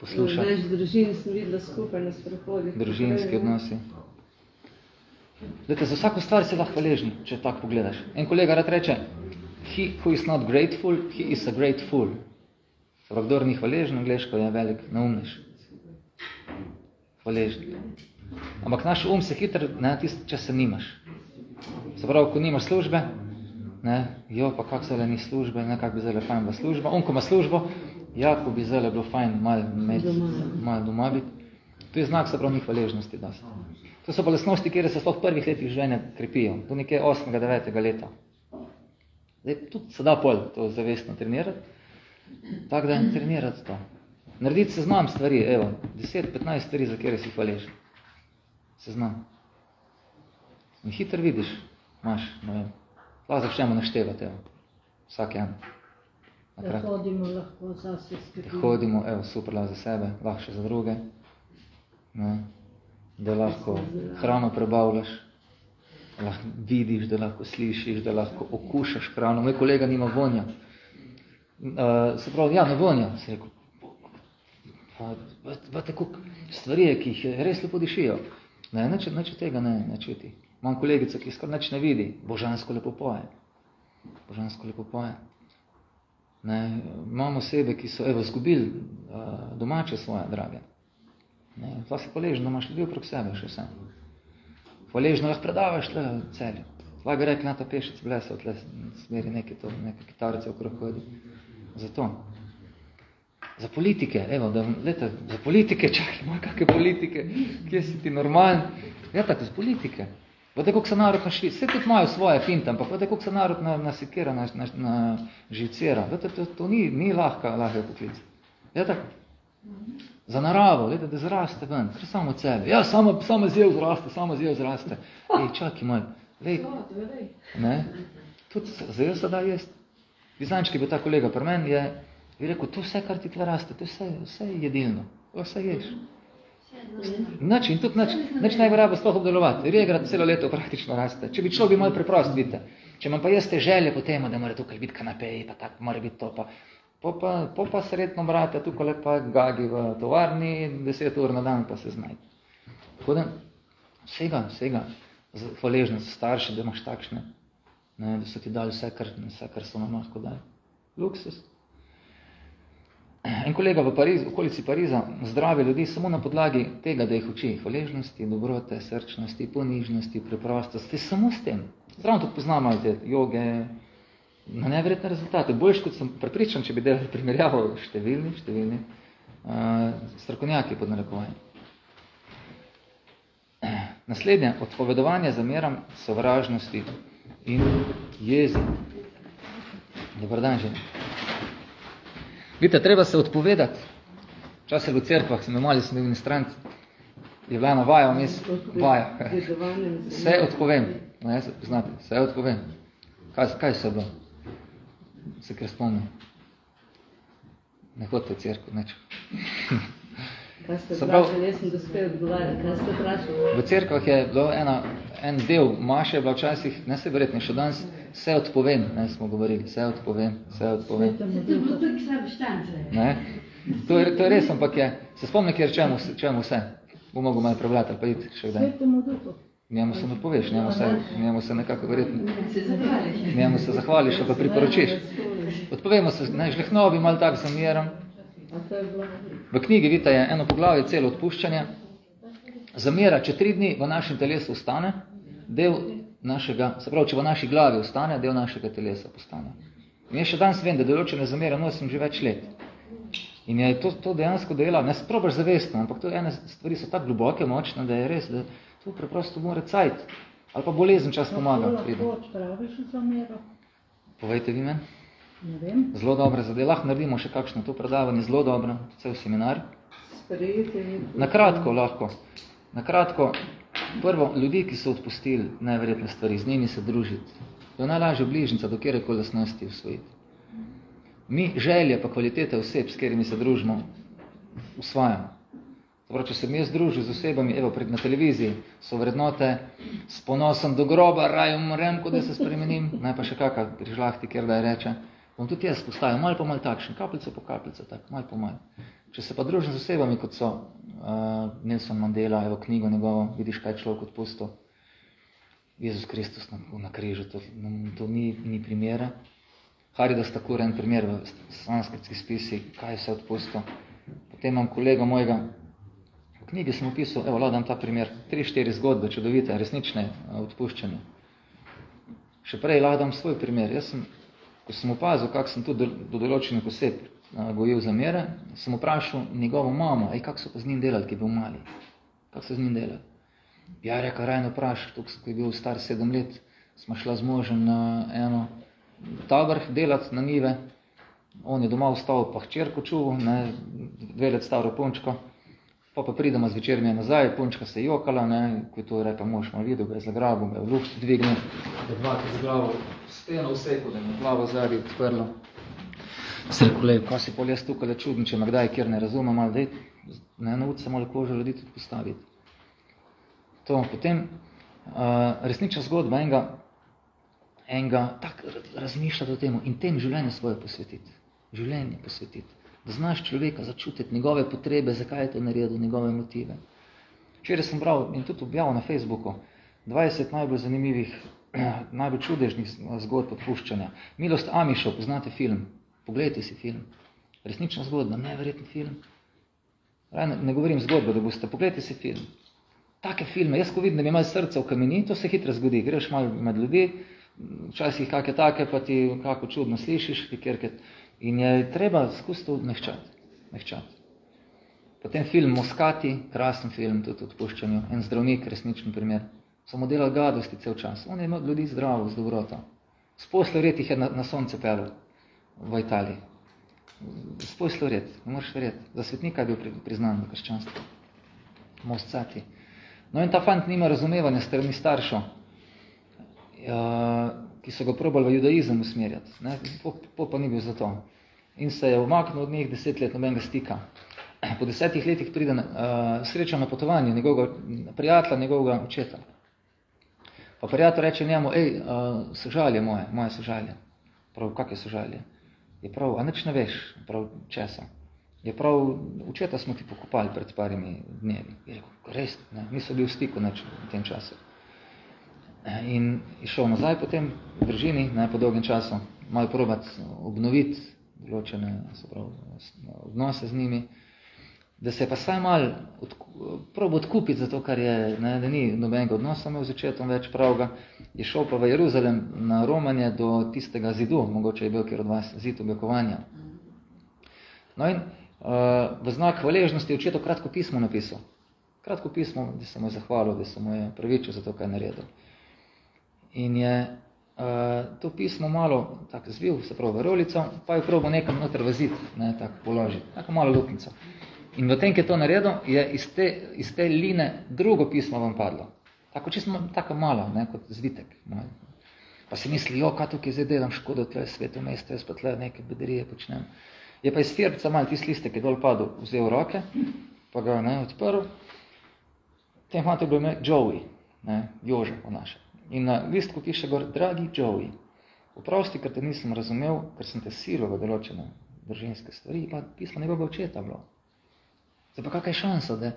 Poslušati. Več družin sem videla skupaj na sprehodih. družinski odnosi. Glede, za vsako stvar si lahko hvaležni, če tako pogledaš. En kolega rad reče, he who is not grateful, he is a great fool. Se pravi, kdor ni hvaležen, angliško je velik neumnež. Hvaležen. Ampak naš um se hitro, ne, tist, če se nimaš. Se pravi, ko nimaš službe, ne, jo, pa kak zelo ni službe, ne, kak bi zelo fajn bila služba. On, ko ima službo, ja, ko bi zelo bilo fajn malo Doma. malo doma biti. To je znak, se pravi, ni hvaležnosti dosti. To so pa lasnosti, kjer se sploh v prvih letih življenja krepijo. To nekje 8. 9. leta. Zdaj, tudi se da pol to zavestno trenirati. Tako da trenirati to. Narediti seznam stvari, evo, 10-15 stvari, za kjer si hvaležen. Seznam. In hitro vidiš, imaš, ne vem, lahko začnemo naštevati, evo, vsak en. Da hodimo lahko zase Da skupaj. hodimo, evo, super, lahko za sebe, lahko še za druge. Ne? Da lahko hrano prebavljaš, lahko vidiš, da lahko slišiš, da lahko okušaš hrano. Moj kolega nima vonja. Uh, se pravi, ja, ne vonja, se rekel. Pa, vete, koliko stvari je, ki jih res lepo dišijo. Ne, neč, neč od tega ne, ne čuti. Imam kolegico, ki skoraj nič ne vidi, božansko lepo poje. Božansko lepo poje. Ne, imamo osebe, ki so evo, zgubili uh, domače svoje drage. Ne, zlasti hvaležno, da imaš ljudi okrog sebe še vse. Hvaležno lahko predavaš tle v celju. Lahko rekli, na ta pešec blesa, tle smeri neke, to, neke kitarice okrog hodi. Zato. Za politike, evo, da, leta, za politike, <laughs> čakaj, moj, kakve politike, kje si ti normalen? Ja, tako, za politike. Vete, koliko se narod našli, vse tudi imajo svoje finte, ampak vete, koliko se narod na, nasekira, na, na, na živcira. Vete, to, to ni, ni lahka, lahka poklic. Ja, tako. Za naravo, leta, da zraste ven, kar samo od sebe. Ja, samo, samo zel zraste, samo zel zraste. Ej, čakaj, moj, lej, ne, tudi zel se da jesti. Bizančki je bil ta kolega pri meni, je, je rekel, to vse, kar ti tle raste, to vse, vse je jedilno, to vse ješ. Nič in tudi nič, nič naj bi rabo sploh obdelovati. Regrad celo leto praktično raste. Če bi človek bi malo preprost, vidite. Če imam pa jaz te želje po temu, da mora tukaj biti kanapeji, pa tako mora biti to, pa po pa, po pa sredno brate, tukaj pa gagi v tovarni, deset ur na dan pa se znaj. Tako da, vsega, vsega, hvaležno so starši, da imaš takšne, ne, da so ti dali vse, kar, vse, kar so nam lahko dali. Luksus. En kolega v Parizu, okolici Pariza zdravi ljudi samo na podlagi tega, da jih uči hvaležnosti, dobrote, srčnosti, ponižnosti, preprostosti, samo s tem. Zdravo tudi poznamo te joge, na neverjetne rezultate. Boljš, kot sem prepričan, če bi delali primerjavo številni, številni uh, strokovnjaki pod narekovanjem. Naslednje, odpovedovanje zameram sovražnosti in jezi. Dobar dan, ženi. Vidite, treba se odpovedati. Včasih v cerkvah, sem imeli smo ministrant, je bila ena vaja vmes, vaja. Vse odpovem. Jaz znate, vse odpovem. Kaj, kaj se bilo? Se kar spomnim. Ne hodite v cerkvu, neč. Kaj ste vprašali, jaz sem dospel odgovarjati, kaj ste vprašali? V cerkvah je bilo ena, en del maše, je bila včasih, ne se verjetno, še danes, vse odpovem, ne smo govorili, vse odpovem, vse odpovem. To je bilo tudi slabo štance. Ne? To je, to je res, ampak je, se spomni, kjer čemu, čemu vse. Bo mogo malo prebrati, ali pa iti še kdaj. Svetemu duhu. Njemu se ne poveš, njemu se, njemu se nekako verjetno, njemu se zahvališ, ali pa priporočiš. Odpovemo se, ne, žlehnovi, malo tak zamiram. A to je bilo? V knjigi, vidite, je eno poglavje celo odpuščanje. Zamera, če tri dni v našem telesu ostane, del našega, se pravi, če v naši glavi ostane, del našega telesa postane. In jaz še danes vem, da določene zamere nosim že več let. In je to, to dejansko dela, ne sprobaš zavestno, ampak to ene stvari so tako globoke, močne, da je res, da to preprosto mora cajt. Ali pa bolezen čas pomaga. Lahko pride. odpraviš zamero? Povejte vi meni. Ne vem. Zelo dobro zadeva. Lahko naredimo še kakšno to predavanje, zelo dobro, cel seminar. Sprejeti. Na kratko lahko. Na kratko, prvo, ljudi, ki so odpustili najverjetne stvari, z njimi se družiti. To je najlažja bližnica do kjerekoli lasnosti usvojiti. Mi želje pa kvalitete oseb, s katerimi se družimo, usvajamo. Dobro, če se mi jaz družil z osebami, evo, pred na televiziji, so vrednote s ponosom do groba, raj umrem, kot da se spremenim, <laughs> naj pa še kakva pri žlahti, kjer da je reče, bom tudi jaz postavil, malo po malo takšen, kapljico po kapljico, tak, malo po malo. Če se pa družim z osebami, kot so uh, Nelson Mandela, evo knjigo njegovo, vidiš, kaj je človek odpustil, Jezus Kristus na, na križu, to, to ni, ni primere. Haridas Takur, en primer v sanskritskih spisi, kaj se je odpustil. Potem imam kolega mojega, knjigi sem opisal, evo, dam ta primer, tri, štiri zgodbe, čudovite, resnične a, odpuščanje. Še prej dam svoj primer. Jaz sem, ko sem opazil, kak sem tudi do, do določenih oseb a, gojil zamere, sem vprašal njegovo mamo, ej, kak so pa z njim delali, ki je bil mali? Kak so z njim delali? Ja, rekel, rajno vprašal, tukaj, ko je bil star sedem let, smo šla z možem na eno tabor delati na nive, on je doma vstal pa hčerko čuval, ne, dve let staro punčko, pa pa pridemo zvečer mi je nazaj, punčka se je jokala, ne, ko je to repa mož malo videl, ga je zagrabil, ga je v luft dvignil, da dvakrat z glavo steno vseko, da je glavo zadnji odprlo. Se rekel, lej, kaj si pol jaz tukaj čudem, če me kdaj, kjer ne razumem, malo dej, ne nauči se malo kožo ljudi tudi postaviti. To, potem uh, resnična zgodba enega, enega tak razmišljati o tem in tem življenje svoje posvetiti. Življenje posvetiti. Da znaš človeka začutiti njegove potrebe, zakaj je to naredil, njegove motive. Včeraj sem bral in tudi objavil na Facebooku 20 najbolj zanimivih, <clears throat> najbolj čudežnih zgodb odpuščanja. Milost Amišov, poznate film? Poglejte si film. Resnična zgodba, neverjeten film. Raj, ne, ne govorim zgodbo, da boste, pogledajte si film. Take filme, jaz ko vidim, da mi malo srce v kameni, to se hitro zgodi. Greš malo med ljudi, včasih kakje take, pa ti kako čudno slišiš, ti kjerke. In je treba skozi to mehčati. mehčati. Potem film Moskati, krasen film, tudi odpuščanju. En zdravnik, resničen primer. Samo delal gadosti cel čas. On je imel ljudi zdravo, z dobroto. Sposlo red jih je na, na sonce pelil v Italiji. Sposlo red, ne moreš verjeti. Za svetnika je bil pri, priznan v krščanstvu. Most Sati. No in ta fant nima razumevanja strani staršev. Ja, ki so ga probali v judaizem usmerjati. Ne? Po, po pa ni bil za to. In se je umaknil od njih deset let nobenega stika. <clears throat> Po desetih letih pride uh, sreča na potovanju njegovega prijatelja, njegovega očeta. Pa prijatelj reče njemu, ej, uh, sožalje moje, moje sožalje. Prav, kak je sožalje? Je prav, a nič ne veš, prav česa. Je prav, očeta smo ti pokopali pred parimi dnevi. Je rekel, res, ne, niso bili v stiku neč v tem času. In je šel nazaj potem v družini, ne, po dolgem času, malo probat obnoviti določene odnose z njimi, da se je pa saj mal od, probo odkupiti za to, kar je, ne, da ni nobenega odnosa imel z očetom več pravga, je šel pa v Jeruzalem na romanje do tistega zidu, mogoče je bil kjer od vas zid objokovanja. No in uh, v znak hvaležnosti je očeto kratko pismo napisal. Kratko pismo, da se mu je zahvalil, da se mu je pravičil za to, kaj je naredil. In je uh, to pismo malo tako zvil, se pravi v rolico, pa je probo nekam noter v zid, ne, tako položiti, tako malo luknico. In v tem, ki je to naredil, je iz te, iz te line drugo pismo vam padlo. Tako čisto tako malo, ne, kot zvitek. Ne. Pa si misli, jo, kaj tukaj zdaj delam škodo, tle sveto mesto, jaz pa tle neke bedarije počnem. Je pa iz firbca malo tist listek, ki je dol padel, vzel roke, pa ga ne, odprl. Fante je bil ime Joey, ne, Jože v naše. In na listku piše gor, dragi Joey, oprosti, ker te nisem razumel, ker sem te silil v določene družinske stvari, pa pismo njegovega očeta bilo. Zdaj pa kakaj šansa, da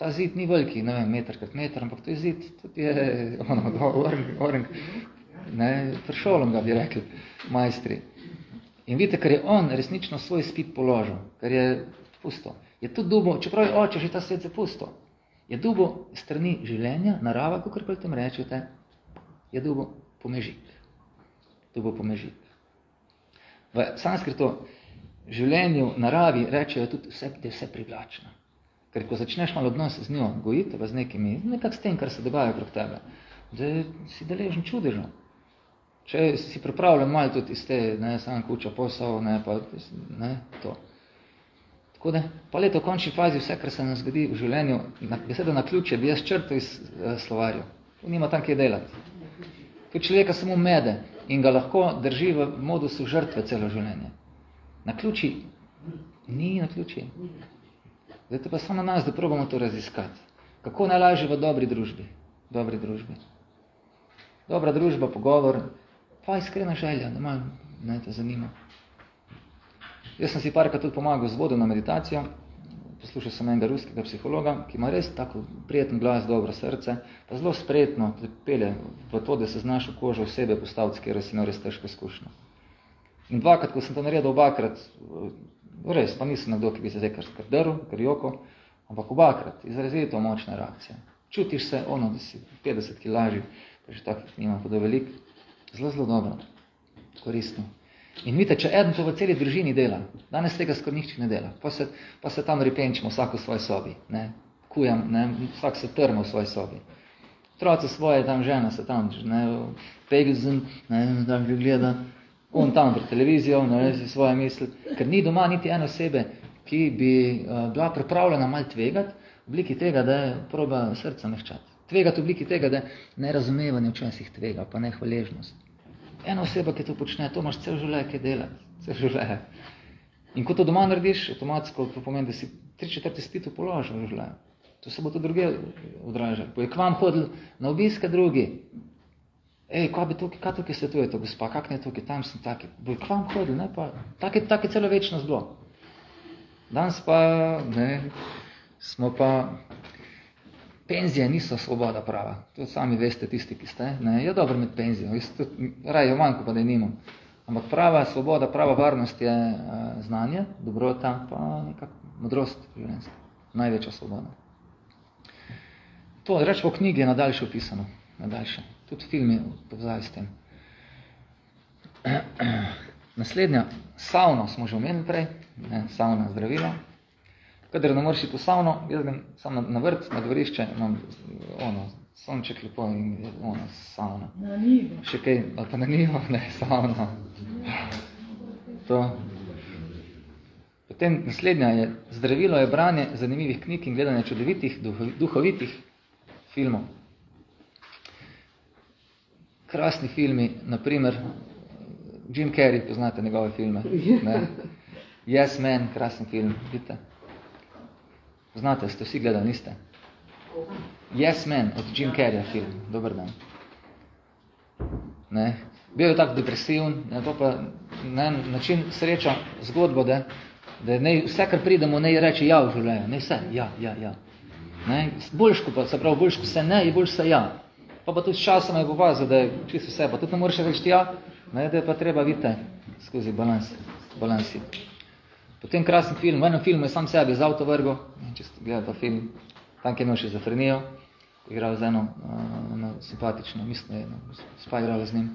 ta zid ni veliki, ne vem, meter krat meter, ampak to je zid, tudi je, <laughs> ono, orang, orang, ne, pršolom ga bi rekli, majstri. In vidite, ker je on resnično svoj spit položil, ker je pusto. Je tudi dubo, čeprav je oče že ta svet zapusto, je dubo strani življenja, narava, kakorkoli tem rečete, je dubo pomežik. Dubo pomežik. V sanskritu življenju, naravi rečejo tudi vse, da je vse privlačno. Ker ko začneš malo odnos z njo gojiti, z nekimi, nekak s tem, kar se dogaja okrog tebe, da si deležen čudežno. Če si pripravljen malo tudi iz te, ne, sam kuča posel, ne, pa, ne, to. Tako da, pa leto v končni fazi vse, kar se nam zgodi v življenju, na, beseda na ključe bi jaz črtal iz uh, slovarju. To nima tam kje delati. To človeka samo mede in ga lahko drži v modusu žrtve celo življenje. Na ključi ni na ključi. Zdaj to pa samo na nas, da probamo to raziskati. Kako najlažje v dobri družbi? Dobri družbi. Dobra družba, pogovor, pa iskrena želja, da malo ne te zanima. Jaz sem si parkrat tudi pomagal z vodo na meditacijo, poslušal sem enega ruskega psihologa, ki ima res tako prijeten glas, dobro srce, pa zelo spretno pelje v to, da se znaš v kožo osebe postaviti, kjer si imel res težko izkušnjo. In dvakrat, ko sem to naredil obakrat, res, pa nisem nekdo, ki bi se zdaj kar drl, kar joko, ampak obakrat, izrazito močna reakcija. Čutiš se, ono, da si 50 kg lažji, pa že takih nima pa velik, zelo, zelo dobro, koristno. In vidite, če eden to v celi družini dela, danes tega skoro nihče ne dela, pa se, pa se tam ripenčimo vsako v svoji sobi, ne, kujam, ne, vsak se trma v svoji sobi. Otroci svoje, tam žena se tam, ne, pegizem, ne, tam gleda, on tam pred televizijo, ne, svoje misli, ker ni doma niti ene osebe, ki bi uh, bila pripravljena mal tvegati, v obliki tega, da je proba srca mehčati. Tvegati v obliki tega, da nerazumevanje včasih tvega, pa nehvaležnost ena oseba, ki to počne, to imaš cel življenje, ki delati, cel življenje. In ko to doma narediš, avtomatsko to pomeni, da si tri četrti spitu položil v življenje. To se bo to druge odražalo. Ko je k vam hodil na obiske drugi, ej, kaj bi tukaj, kaj tukaj svetuje to, gospa, kak ne tukaj, tam sem taki, bo k vam hodil, ne, pa, tak je, tak je celo večnost bilo. Danes pa, ne, smo pa penzije niso svoboda prava. To sami veste tisti, ki ste. Ne? Je dobro med penzijo. Raj jo manjko, pa da nimam. Ampak prava svoboda, prava varnost je uh, znanje, dobrota, pa nekak modrost življenjska. Največja svoboda. To, reč po knjigi je nadaljše opisano. Nadaljše. Tudi film je povzaj s tem. <clears throat> Naslednja, savno smo že omenili prej, ne, savna zdravila. Kadar ne moreš iti v savno, jaz grem sam na, na vrt, na dvorišče, imam ono, sonček lepo in ono, savna. Na nivo. Še kaj, ali pa na nivo, ne, savna. To. Potem naslednja je, zdravilo je branje zanimivih knjig in gledanje čudovitih, duhovitih filmov. krasni filmi, naprimer Jim Carrey, poznate njegove filme. Ne? <laughs> Yes Man, krasen film, vidite. Poznate, ste vsi gledali, niste? Yes Man, od Jim Carrey film, dober dan. Ne? Bil je tako depresivn, ne, to pa na en način sreča zgodbo, da, da ne, vse, kar pridemo, ne reče ja v življenju, ne vse, ja, ja, ja. Ne, boljš, ko pa, se pravi, boljš, ko se ne, je boljš se ja. Pa pa tudi časom je popazil, da je čisto vse, pa tudi ne moreš reči ja, ne, da je pa treba vidite skozi balans, balansi. Potem krasen film, v enem filmu je sam sebi z avto vrgo, če ste gledali ta film, tam, je imel šizofrenijo, igral z eno, eno simpatično, mislim, eno, spa igrala z njim.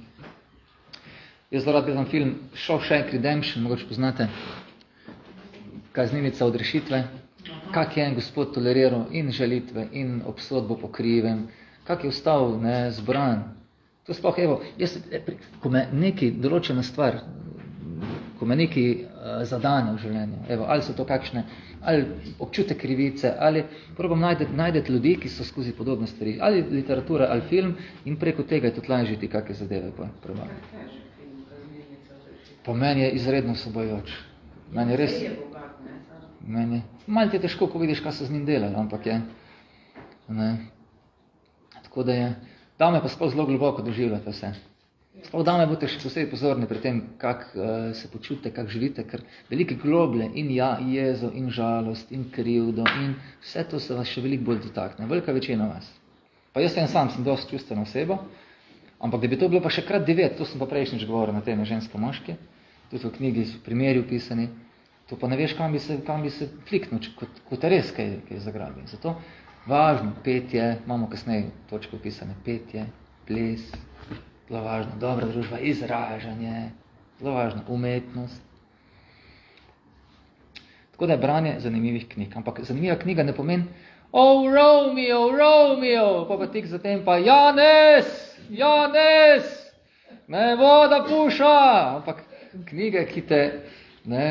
Jaz zelo rad gledam film Shawshank Redemption, mogoče poznate, kazninica od rešitve, kak je en gospod toleriral in žalitve in obsodbo po krivem, kak je ostal zbran. To sploh, evo, jaz, ko me neki določena stvar, ko me neki uh, zadane v življenju, evo, ali so to kakšne, ali občute krivice, ali probam najdeti, najdeti ljudi, ki so skozi podobne stvari, ali literatura, ali film in preko tega je tudi lažiti, kakve zadeve pa prebaviti. Po meni je izredno sobojoč. Meni je res... Meni je... Malo ti je težko, ko vidiš, kaj so z njim delali, ampak je... Ne. Tako da je... Dame pa sploh zelo globoko doživljate vse. Sploh dame bote še posebej pozorni pri tem, kak uh, se počute, kak živite, ker velike globlje in ja, jezo in žalost in krivdo in vse to se vas še veliko bolj dotakne. Velika večina vas. Pa jaz sem sam, sem dosti čustvena oseba, ampak da bi to bilo pa še krat devet, to sem pa prejšnjič govoril na teme ženske moške, tudi v knjigi so primeri upisani, to pa ne veš, kam bi se, kam bi se fliknil, kot, kot res kaj, kaj zagrabi. Zato važno, petje, imamo kasneje točke upisane, petje, ples, zelo važno, dobra družba, izražanje, zelo važno, umetnost. Tako da je branje zanimivih knjig. Ampak zanimiva knjiga ne pomeni, oh, Romeo, Romeo, pa pa tik zatem pa Janes, Janes, ne voda puša, ampak knjige, ki te, ne,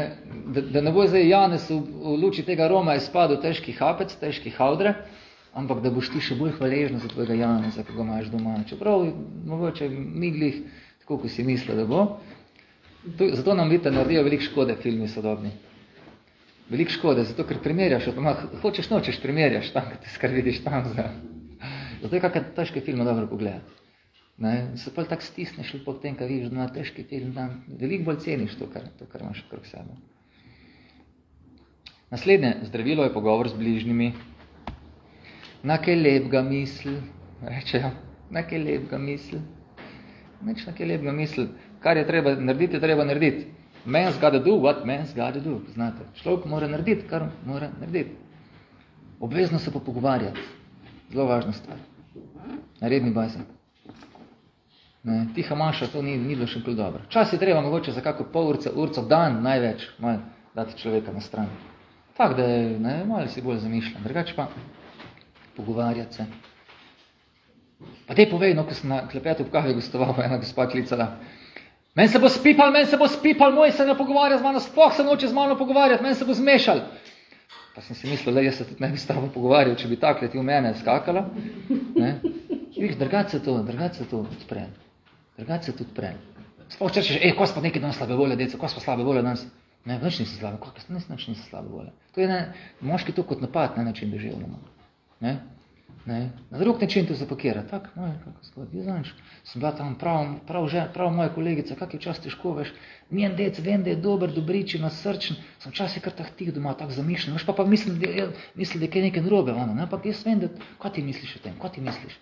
da, da ne bo zdaj Janes v, v luči tega Roma izpadel težki hapec, težki haudre, ampak da boš ti še bolj hvaležen za tvojega Janeza, ki ga imaš doma. Čeprav mogoče miglih, tako ko si misli, da bo. To, zato nam vidite, naredijo veliko škode filmi sodobni. Veliko škode, zato ker primerjaš, ma, hočeš nočeš primerjaš tam, kar vidiš tam. Za. Zato je kakšne težke filme dobro pogledati. Ne, se pa tako stisneš lepo v tem, kar vidiš, da na težki film, da veliko bolj ceniš to, kar, to, kar imaš okrog sebe. Naslednje zdravilo je pogovor z bližnjimi. Na kaj lepga misl, rečejo, na kaj lepga misl. Neč na kaj lepga misl. Kar je treba narediti, je treba narediti. Man's gotta do what man's gotta do. Znate, človek mora narediti, kar mora narediti. Obvezno se pa pogovarjati. Zelo važna stvar. Na redni bazi. Ne, tiha maša, to ni, ni bilo še prav dobro. Čas je treba mogoče za kako pol urca, urca dan največ malo dati človeka na stran. Tak, da je, ne, malo si bolj zamišljen. Drugač pa pogovarjati se. Pa te povej, no, ko sem na klepetu v kavi gostoval, ena gospa klicala. Men se bo spipal, men se bo spipal, moj se ne pogovarja z mano, spoh se noče z mano pogovarjati, men se bo zmešal. Pa sem si mislil, da jaz se tudi ne bi s tabo pogovarjal, če bi takle ti v mene skakala. Ne? Viš, drgač se to, drgač se to odpre. Drgač se tudi pre. Sploh če rečeš, ej, ko pa nekaj danes slabe volje, deca, ko pa slabe volje danes? Ne, več nisi slabe, ko pa nič nisi slabe volje. To je ne, moški to kot napad na način doživljamo. Ne? Ne? Na drug način to zapakira. Tak, moj, kako skod, jaz znaš, sem bila tam prav, prav, že, prav moja kolegica, kak je čas težko, veš, njen dec, vem, da je dober, dobričen, srčen, sem čas je kar tak tih doma, tak zamišljen, veš, pa pa mislim, da je, mislim, da je kaj nekaj narobe, ono, ne, ampak jaz vem, da, kaj ti misliš o tem, kaj ti misliš?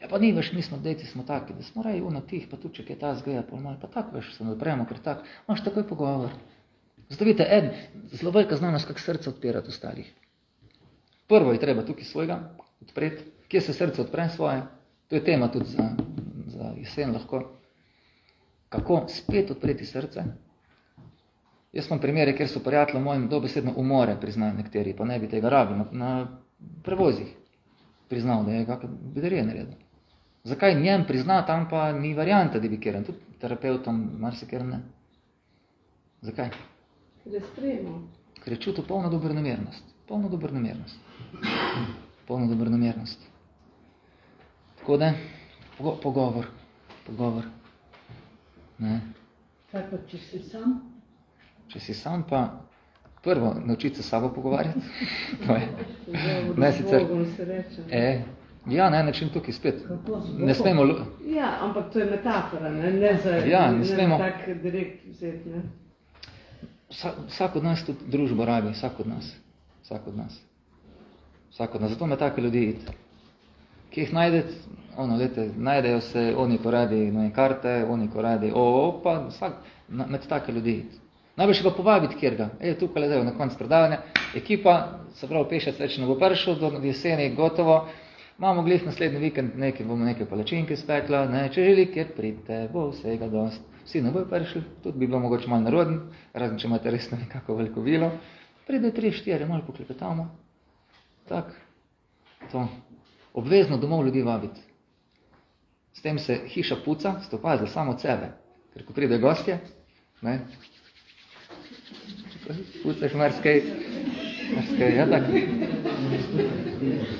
Ja, pa ni veš, mi smo dejci, smo taki, da smo raji uno tih, pa tudi, če je ta zgleda, pa malo, pa tako veš, se napremo, ker tak, imaš takoj pogovor. Zato vidite, ed, zelo velika znanost, kak srce odpirati ostalih. Prvo je treba tukaj svojega odpreti, kje se srce odpre svoje, to je tema tudi za, za jesen lahko. Kako spet odpreti srce? Jaz imam primere, kjer so prijatelji mojim dobesedno umore priznajo nekateri, pa ne bi tega rabili na, na prevozih. Priznal, da je kakšne bedarije naredil. Zakaj njem prizna, tam pa ni varianta, da bi kjeren, tudi terapeutom, mar se kjer ne. Zakaj? Ker je sprejemo. Ker je čutil polno dobronamernost. Polno dobronamernost. Polno dobronamernost. Tako da, pogovor. pogovor. Ne. Kaj pa, če si sam? Če si sam pa, prvo, naučiti se sabo pogovarjati. <laughs> to je. Ne, sicer, e, ja, na en način tukaj spet. Kako Ne smemo, Ja, ampak to je metafora, ne, ne za Ja, ne smemo- tak direkt vzeti, ne. vsak, vsak od nas tudi družbo rabi, vsak od nas. Vsak od nas. Vsak od nas. Zato me take ljudi iti. Ki jih najdete, ono, lete, najdejo se, oni ko radi no, karte, oni ko radi, o, o, pa vsak, na, med take ljudi iti. Najbolj pa povabiti kjer ga. Ej, tukaj ledajo na konc predavanja. Ekipa, se pravi, pešec več ne bo prišel, do jeseni gotovo. Imamo glih naslednji vikend, nekaj bomo neke palačinke spekla, ne, če želi, kjer pridite, bo vsega dost. Vsi ne bojo prišli, tudi bi bilo mogoče malo naroden, razen če imate resno nekako veliko vilo. Pride tri, štiri, malo poklepetamo. Tak, to. Obvezno domov ljudi vabiti. S tem se hiša puca, ste opazili samo sebe. Ker ko pride gostje, ne, pucaš marskej, marskej, ja tak.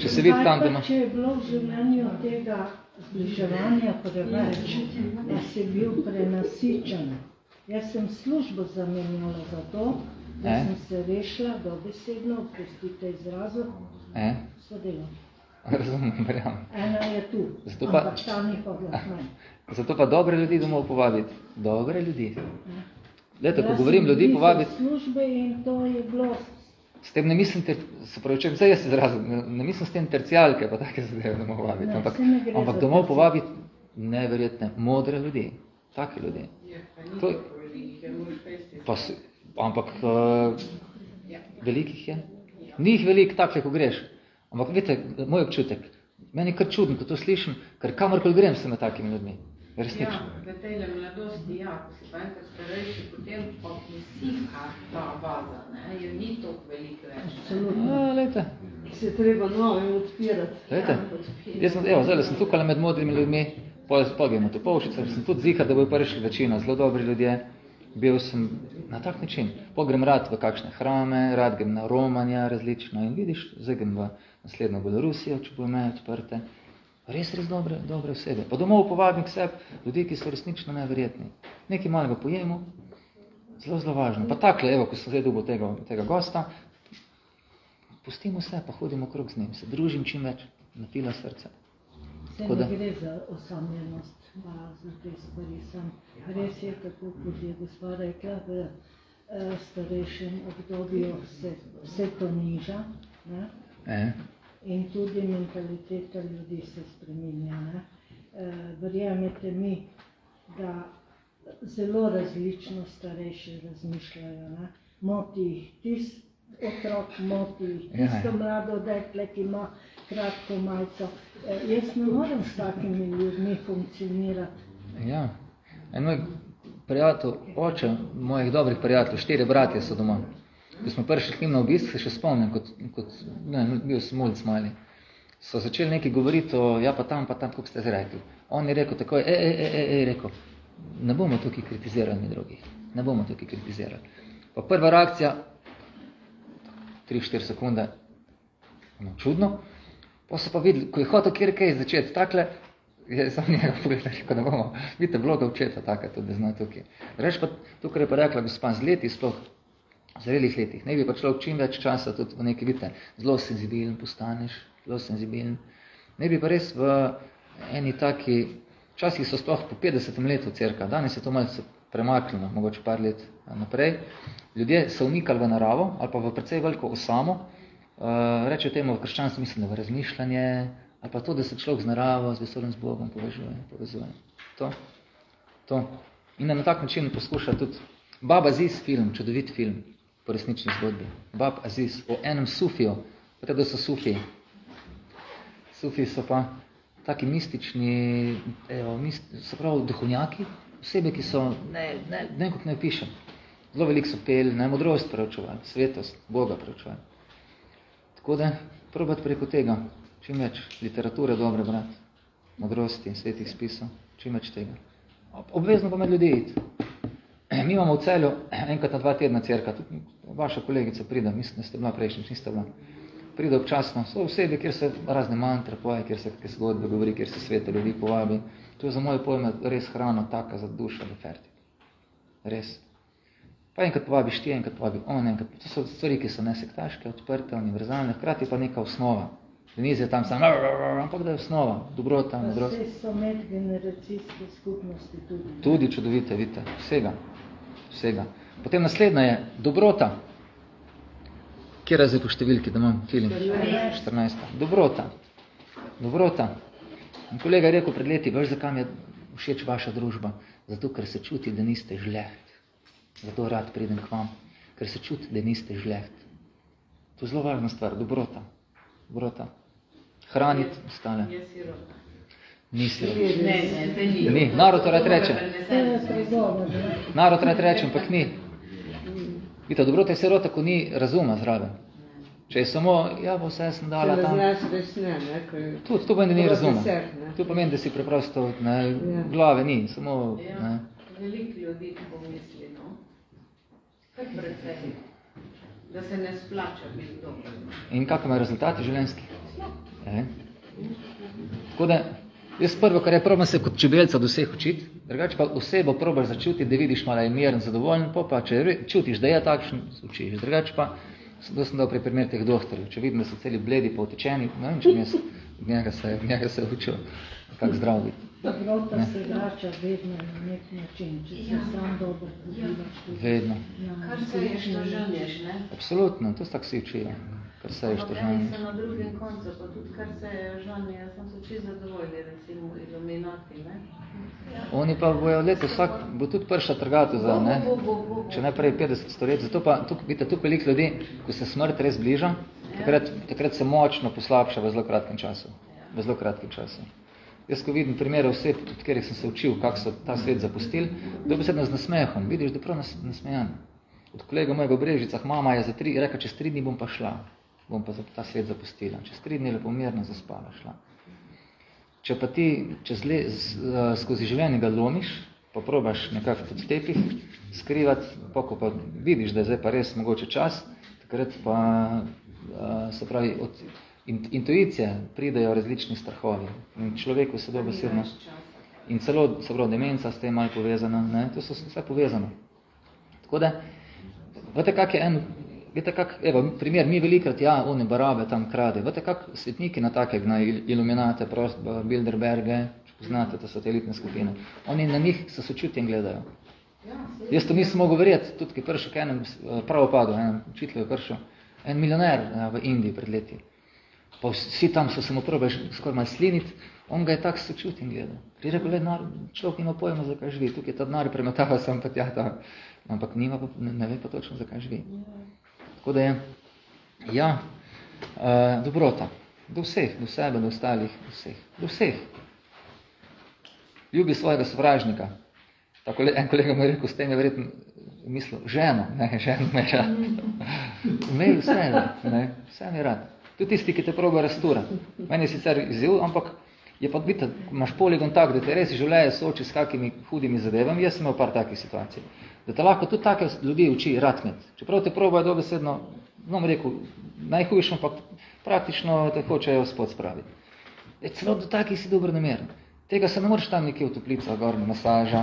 Če se vidi tam, pa, če je bilo v življenju tega zbliževanja preveč, da si bil prenasičen. Jaz sem službo zamenjala za to, da E? sem se rešila dobesedno, pustite izrazu, E, sodelo. razumem, verjamem. Ena je tu, Zato pa- ampak ta ni hodila k meni. Zato pa dobre ljudi domov povabiti. Dobre ljudi. Lete, ko Jaz govorim ljudi povabiti, službe in to je bilo s tem ne mislim, ter, se pravi, če zdaj jaz izrazim, ne, ne mislim s tem tercijalke, pa take zadeve domov povabiti, Ne, ampak, ampak domov povabiti neverjetne, modre ljudi, take ljudi. Je, pa ni To je- toliko velikih, ker moraš pesti. Pa si, ampak uh, Ja. velikih je. Ni jih veliko takle, ko greš. Ampak vidite, moj občutek, meni je kar čudno, ko to slišim, ker kamorkoli grem sem med takimi ljudmi. Resnično. Ja, v tejle mladosti, ja, ko si pa enkrat starejši, potem pa posiha ta baza, ne, jer ni toliko veliko več. absolutno. Ja, lejte, Se je treba novim odpirati. lejte. Jaz sem, evo, zdaj sem tukaj med modrimi ljudmi, pol, pol gremo to polšice, sem tudi zihar, da bojo prišli večina, zelo dobri ljudje. Bil sem na tak način. Pol grem rad v kakšne hrame, rad grem na romanja različno in vidiš, zdaj grem v naslednjo Belorusijo, če bo meje odprte. Res, res dobre, dobre osebe. Pa domov povabim k sebi ljudi, ki so resnično neverjetni. Nekaj malega pojemo, zelo, zelo važno. Pa takle, evo, ko sem zdaj dobil tega, tega gosta, pustimo se, pa hodimo okrog z njim, se družim čim več, napila srce. Se ne gre za osamljenost, pa za te stvari. Sam. Res je, tako kot je gospa rekla, v eh, starejšem obdobju se vse to niža ne? E, in tudi mentaliteta ljudi se spreminja. Ne? Eh, verjamete mi, da zelo različno starejši razmišljajo. Ne? Moti jih tisti otrok, moti jih Ja, ja. tisto mlado dekle, ki ima kratko majico. Eh, jaz ne morem s takimi ljudmi funkcionirati. ja. En moj prijatelj, oče mojih dobrih prijateljev, štiri bratje so doma. Ko smo prišli k njim na obisk, se še spomnim, kot, kot ne, bil sem mulj smali. So začeli nekaj govoriti o, ja pa tam, pa tam, kako ste rekli. On je rekel takoj, e, e, e, e, e, rekel, ne bomo tukaj kritizirali drugih, ne bomo tukaj kritizirali. Pa prva reakcija, 3-4 sekunde, no, čudno, pa so pa videli, ko je hotel kjer kaj začeti, takle, je sam njega pogledal, rekel, ne bomo, vidite, vloga očeta taka, tudi da zna tukaj. Reč pa, tukaj je pa rekla gospa, z leti sploh, zrelih letih, ne bi pa človek čim več časa tudi v neki, vidite, zelo senzibilen postaneš, zelo senzibilen. Ne bi pa res v eni taki, včasih so sploh po 50 letu cerka, danes je to malce premaknjeno, mogoče par let naprej. Ljudje so umikali v naravo ali pa v precej veliko osamo, uh, rečejo temu v krščanstvu, v razmišljanje, ali pa to, da se človek z naravo, z vesoljem, z Bogom povezuje. povezuje. To, to. In na tak način poskuša tudi Bab Aziz film, čudovit film, po resnični zgodbi. Bab Aziz, o enem sufiju, pa da so sufiji. Sufi so pa taki mistični, evo, mist, so prav duhovnjaki, osebe, ki so, ne, ne, ne kako ne pišem, zelo veliko so peli, ne, modrost preučevali, svetost, Boga preučevali. Tako da, probati preko tega, čim več literature dobre brati, modrosti, svetih spisov, čim več tega. Ob- Obvezno pa med ljudi iti. <clears throat> Mi imamo v celju <clears throat> enkrat na dva tedna cerka, tudi vaša kolegica pride, mislim, da ste bila prejšnjič, niste bila. Pride občasno, so osebe, kjer se razne mantre poje, kjer se kakšne zgodbe govori, kjer se svete ljudi povabi, To je za moje pojme res hrana taka za dušo, da fertik. Res. Pa enkrat povabiš ti, enkrat povabi on, enkrat, to so stvari, ki so nesektaške, odprte, univerzalne, hkrati pa neka osnova. Deniz je tam sam, ampak da je osnova, dobrota, modrost. saj so medgeneracijske skupnosti tudi. Tudi čudovite, vidite, vsega, vsega. Potem naslednja je dobrota. Kje je zdaj po številki, da imam film? 14. Dobrota. Dobrota. In kolega je rekel pred leti, veš, zakaj mi je všeč vaša družba? Zato, ker se čuti, da niste žleht. Zato rad pridem k vam, ker se čuti, da niste žleht. To je zelo važna stvar, dobrota. Dobrota. Hraniti ostale. Je sirota. Ne, ne, zdaj ni. Ni, narod to rad reče. To je pregovor, ne? Narod rad reče, ampak ni. Vidite, dobrota je sirota, ko ni razuma zraven. Če je samo, ja, bo vse sem Če dala tam. razglašaš ne, ne, ko je... Tudi, to pomeni, da ni razuma. ne. To pomeni, da si preprosto, ne, Ja. glave ni, samo, Ja, ne. veliko ljudi pomisli, no. Kar precej. Da se ne splača biti dober. In kakve imajo rezultati življenjski? E? Tako da, jaz prvo, kar je probam se kot čebelca od vseh učiti, drugače pa osebo probaš začutiti, da vidiš malo je miren, zadovoljen, pa pa če čutiš, da je takšen, učiš. Drugače pa, to sem dal pri primer teh doktorjev, če vidim, da so celi bledi, pa utečeni, ne vem, če jaz od njega se, njega se učil, kako zdrav biti. Dobrota se vrača vedno na nek način, če se sam dobro pozivaš tudi Vedno. na Kar se ješ, slične to ljudi. žanješ, ne? Absolutno, to se tako vsi učijo. Kar se ješ, to Ampak eni žanje. so na drugem koncu, pa tudi kar se je žanje, jaz sem se čisto zadovoljni, recimo iluminati, ne? Oni pa bojo leto vsak, bo tudi prša trgati za, ne? Bo, bo, bo, bo. Če ne prej 50 stolet, zato pa tukaj, vidite, tukaj veliko ljudi, ko se smrt res bliža, takrat, takrat se močno poslabša v zelo kratkem času. V zelo kratkem času. Jaz, ko vidim primere oseb, od katerih sem se učil, kako so ta svet zapustili, dobesedno z nasmehom, vidiš, da je prav nas, nasmejan. Od kolega mojega v Brežicah, mama je za tri, reka, čez tri dni bom pa šla, bom pa ta svet zapustila. Čez tri dni lepo mirno zaspala šla. Če pa ti čez le, z, uh, skozi življenje ga lomiš, pa probaš nekako pod tepih skrivati, pa ko pa vidiš, da je zdaj pa res mogoče čas, takrat pa uh, se pravi od in, intuicije pridejo različni strahovi. In človeku se dobesedno in celo se pravi, demenca s tem malo povezana, ne? to so vse povezano. Tako da, veste, kak je en, veste, kak, evo, primer, mi velikrat, ja, one barabe tam krade, veste, kak svetniki na takeg, na Il- Illuminate, Prost, Bilderberge, poznate, to so te elitne skupine, oni na njih so sočutjem gledajo. Jaz to nisem mogel verjeti, tudi ki je prišel k enem eh, pravopadu, enem učitelju je prišel, en milijoner eh, v Indiji pred leti. Pa vsi tam so se mu probali skoraj malo sliniti, on ga je tak sočutjem gledal. Ker je rekel, le, nar, človek nima pojma, zakaj živi, tukaj ta denar premetava sem pa tja tam, ampak nima pa, ne, ne ve pa točno, zakaj živi. Tako da je, ja, uh, dobrota, do vseh, do sebe, do ostalih, do vseh, do vseh. Ljubi svojega sovražnika. Tako en kolega mi je rekel, s tem je verjetno mislil, ženo, <laughs> ne, ženo me je rad. <laughs> Imej vse, ne, vse mi je rad. Tudi tisti, ki te proba rasturati. Meni je sicer izziv, ampak je pa biti, imaš poligon tak, da te res življenje sooči s kakimi hudimi zadevami. Jaz sem imel par takih situacij. Da te lahko tudi take ljudi uči rad med. Čeprav te probajo dobesedno, no bom rekel, najhujšo, ampak praktično te hočejo spod spraviti. E, celo do takih si dobro nameren. Tega se ne moreš tam nekje v toplicah, gor masaža,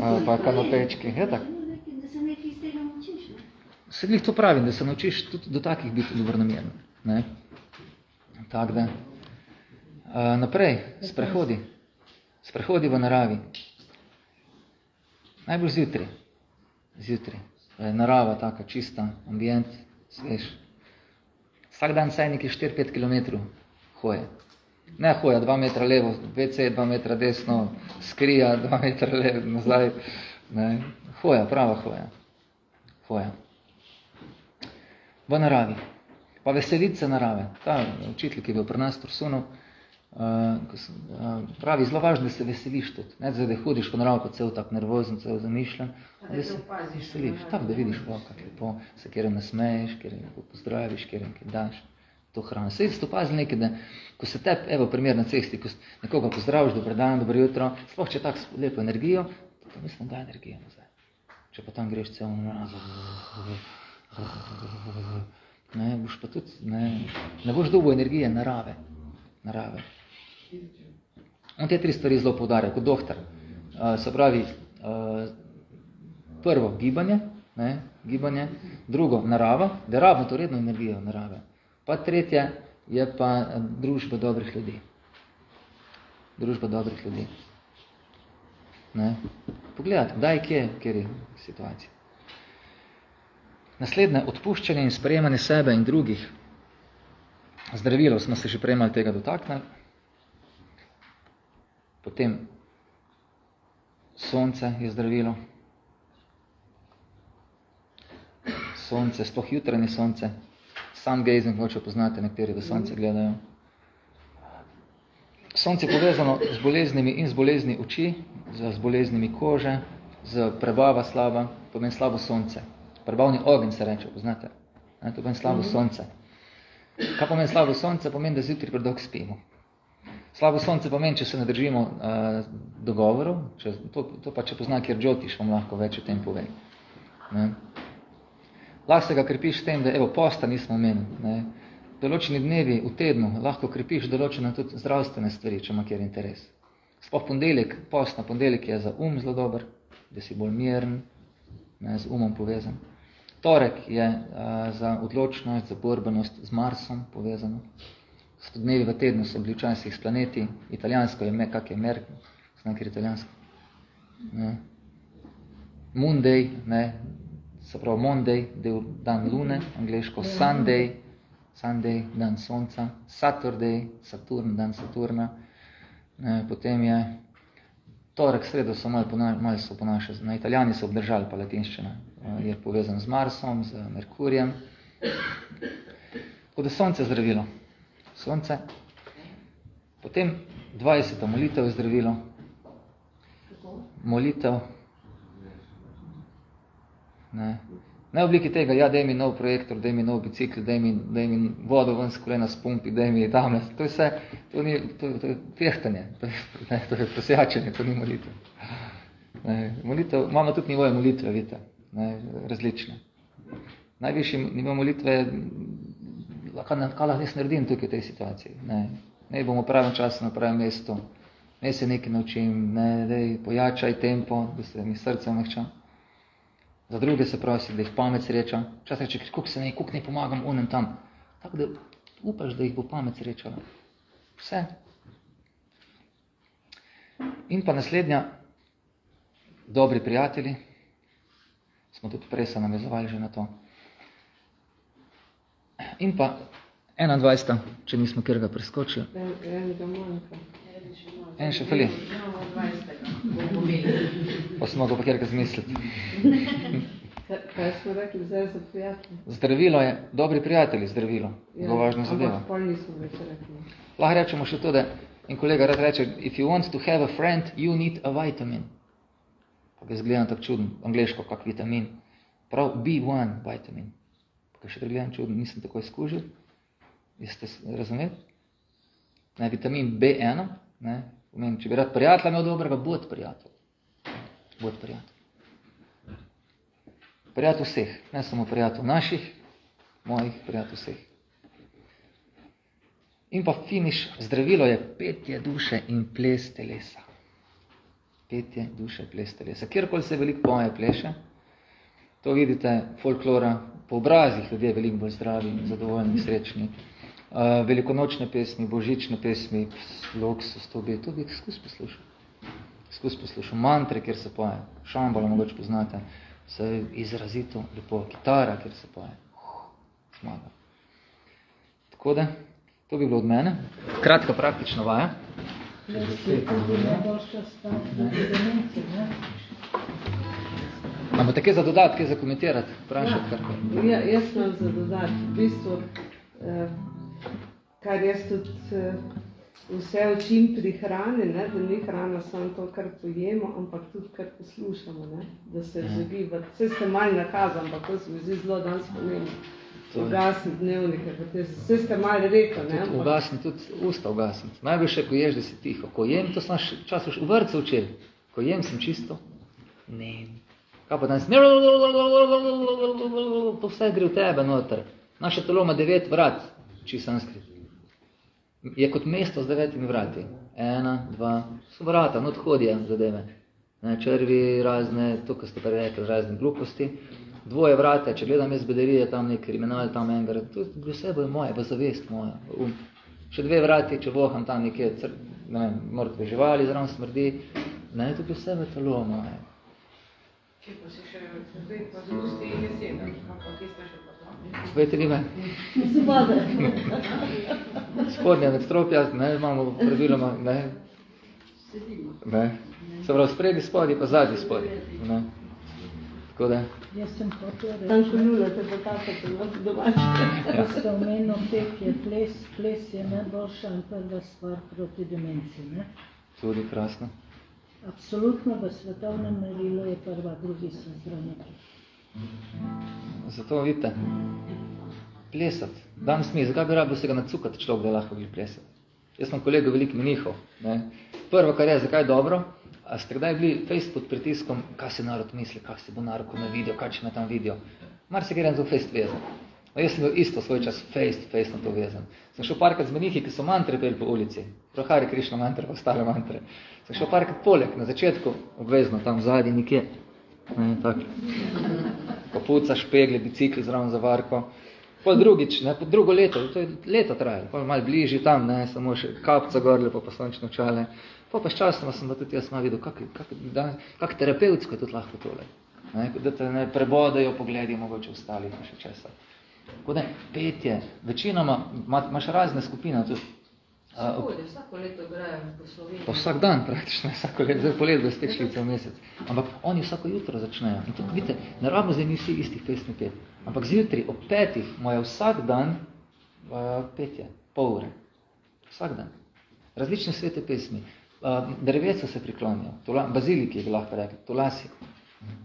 a, pa kanopečki. Je tak? Da se nekaj iz tega naučiš, ne? Se glih to pravim, da se naučiš tudi do takih biti dobronameren. Ne? Tak da. A, naprej, sprehodi. Sprehodi v naravi. Najbolj zjutraj. Zjutraj. E, narava taka čista, ambient, svež. Vsak dan saj nekaj 4-5 km hoje. Ne hoja 2 metra levo, WC 2 metra desno, skrija 2 metra levo, nazaj. Ne? Hoja, prava hoja. Hoja. V naravi. Pa veseliti se narave. Ta učitelj, ki je bil pri nas v Tursunu, uh, sem, uh, pravi, zelo važno, da se veseliš tudi. Ne, zdaj, da hodiš po naravi, pa cel tak nervozen, cel zamišljen. Da Da se veseliš. Tako, da vidiš, o, kako lepo, se kjer nasmeješ, kjer lepo pozdraviš, kjer kaj daš. To hrano. Sej ste opazili nekaj, da ko se te, evo primer na cesti, ko nekoga pozdraviš, dober dan, dobro jutro, sploh če tako s lepo energijo, to mislim, da energijo nazaj. Če pa tam greš cel ne, boš pa tudi, ne, ne boš dobil energije narave, narave. On te tri stvari zelo poudarja, kot doktor. Uh, se pravi, uh, prvo, gibanje, ne, gibanje, drugo, narava, da rabimo to redno energijo narave. Pa tretje je pa družba dobrih ljudi. Družba dobrih ljudi. Ne. Pogledajte, daj kje, kjer je situacija. Naslednje, odpuščanje in sprejemanje sebe in drugih. Zdravilo smo se že prejemali tega dotaknili. Potem sonce je zdravilo. Sonce, sploh jutranje sonce. Sun gazing, hoče poznate, nekateri v sonce gledajo. Sonce je povezano z boleznimi in z bolezni oči, z boleznimi kože, z prebava slaba, pomeni slabo sonce. Prebavni ogen se reče, poznate? To pomeni slabo sonce. Kaj pomeni slabo sonce? Pomeni, da zjutraj predolg spimo. Slabo sonce pomeni, če se ne držimo uh, dogovorov, če, to, to pa če pozna, kjer Džotiš vam lahko več o tem pove. Ne? Lahko se ga krepiš s tem, da evo, posta nismo menili. Ne? Določeni dnevi v tednu lahko krepiš določene tudi zdravstvene stvari, če ima kjer interes. Sploh pondeljek, post na pondeljek je za um zelo dober, da si bolj miren, ne, z umom povezan. Torek je uh, za odločnost, za borbenost z Marsom povezano. Sto dnevi v tednu so bili včasih s planeti, italijansko je, kak je Merk, znam, ker je italijansko. Ne. Monday, ne, se pravi Monday, del dan lune, angliško Sunday, Sunday, dan sonca, Saturday, Saturn, dan Saturna, ne, potem je torek, sredo so malo, malo so ponašali, na italijani so obdržali pa latinščina, je povezan z Marsom, z Merkurjem, tako da sonce zdravilo sonce. Potem 20. molitev je zdravilo. Molitev. Ne. Ne v obliki tega, ja, daj mi nov projektor, daj mi nov bicikl, daj mi, daj mi vodo ven s kolena s pumpi, daj mi tam. To je vse, to, ni, to, to je fehtanje, <laughs> to je, ne, to je prosjačenje, to ni molitev. Ne, molitev, imamo tudi nivoje molitve, vidite, ne, različne. Najvišji nivo molitve je kaj, kaj lahko jaz naredim tukaj v tej situaciji. Ne, ne bom v pravem času na pravem mestu, ne se nekaj naučim, ne, dej, pojačaj tempo, da se mi srce omehča. Za druge se prosi, da jih pamet sreča. Čas reče, kuk se ne, kuk ne pomagam unem tam. Tako da upaš, da jih bo pamet srečala. Vse. In pa naslednja, dobri prijatelji, smo tudi prej se navezovali že na to. In pa 21, če nismo kjer ga preskočili. Enega manjka. En še fali. Pa smo ga pa kjer ga zmisliti. Kaj smo rekli zdaj za prijatelj? Zdravilo je, dobri prijatelji, zdravilo. Zelo važna zadeva. Ampak pol nismo več rekli. Lahko rečemo še to, da in kolega rad reče, if you want to have a friend, you need a vitamin. Pa ga izgledam tako čuden, angliško, kak vitamin. Prav B1 vitamin. Pa še gledam čuden, nisem tako izkužil. Jeste razumeli? Ne, vitamin B1, ne, pomeni, če bi rad prijatelja imel dobrega, bod prijatelj. Bod prijatelj. Prijatelj vseh, ne samo prijatelj naših, mojih, prijatelj vseh. In pa finiš, zdravilo je petje duše in ples telesa. Petje duše, ples telesa. Kjerkoli se veliko poje pleše, to vidite, folklora, po obrazih ljudje veliko bolj zdravi, zadovoljni, srečni. Uh, velikonočne pesmi, božične pesmi, loksus, to bi, to bi skus poslušal. Skus poslušal. Mantre, kjer se poje. Šambala mogoče poznate. Se izrazito lepo. Kitara, kjer se poje. Smaga. Tako da, to bi bilo od mene. Kratka praktična vaja. Ampak tako za dodati, za komentirati, vprašati, kar Ja, jaz imam za dodati. V bistvu, eh, kar jaz tudi eh, vse učim pri hrani, ne, da ni hrana samo to, kar pojemo, ampak tudi, kar poslušamo, ne, da se zagibati. Vse ste malo nakazali, ampak to se mi zdi zelo danes pomembno. Ugasni dnevnike, vse ste malo rekel, ne? Tudi ugasni, tudi usta ugasni. Najboljše, ko ješ, da si tiho. Ko jem, to sem čas v vrtcu učil. Ko jem, sem čisto. Ne. Kaj pa danes? To vse gre v tebe noter. Naše telo ima devet vrat, či sanskrit. je kot mesto z devetimi vrati. Ena, dva, so vrata, not hodijo zadeve. Ne, črvi, razne, to, kar ste pa rekli, razne gluposti. Dvoje vrate, če gledam jaz bedarije, tam nek kriminal, tam enega, to vse bo moje, v zavest moja, um. Še dve vrati, če voham tam nekje, cr, ne vem, mrtve živali, zraven smrdi, ne, to bi vse v telo moje. Če pa si še zdaj pa zlusti in jeseda, pa kje ste še pa tam? Povejte ni me. Zbade. Spodnja nadstropja, ne, imamo praviloma, ne. Ne. Se pravi, spredi spodje, pa zadnji spodje. Ne. Tako da, Jaz sem hotel Tam reči, ko nula te potakate v domače. ko ste omenil pek je ples, ples je najboljša in prva stvar proti demenciji. Ne? tudi krasno. Absolutno v svetovnem merilu je prva, drugi so zdravniki. Zato vidite, plesati. Danes mi, zakaj bi rabil se ga nacukati človek, da lahko bi plesati? Jaz sem kolega veliko menihov. Ne? Prvo, kar je, zakaj je dobro, a ste kdaj bili fejst pod pritiskom, kaj se narod misli, kak se bo narod, me vidijo, kaj če me tam vidijo. Mar se gre to fejst vezan. No, jaz sem bil isto svoj čas fejst, fejst na to vezan. Sem šel parkrat z menihi, ki so mantre peli po ulici. Prohari Krišna mantre, pa ostale mantre. Sem šel parkrat poleg, na začetku, obvezno, tam zadnji nekje. Ne, tak. Kapuca, špegle, bicikli zraven za varko. Pol drugič, ne, po drugo leto, to je leto trajalo, pol malo bližji tam, ne, samo še kapca gor, lepo pa sončno čale. Pa pa sčasoma sem pa tudi jaz malo videl, kak, kak, da, kak terapevtsko je tudi lahko tole. Ne, da te ne prebodajo pogledi mogoče ostalih in še česa. Tako da, petje, večinoma ima- imaš razne skupine, tudi, a, Vsako leto, grejo po Sloveniji. Pa vsak dan praktično, <laughs> vsako leto, zdaj polet bo spet šli cel mesec. Ampak oni vsako jutro začnejo. In tudi vidite, ne rabimo zdaj mi vsi istih pesmi pet. Ampak zjutraj ob petih imajo vsak dan uh, petje, pol ure. Vsak dan. Različne svete pesmi. Uh, drevesu se priklonijo, Tula, baziliki bi lahko rekli, tulasi.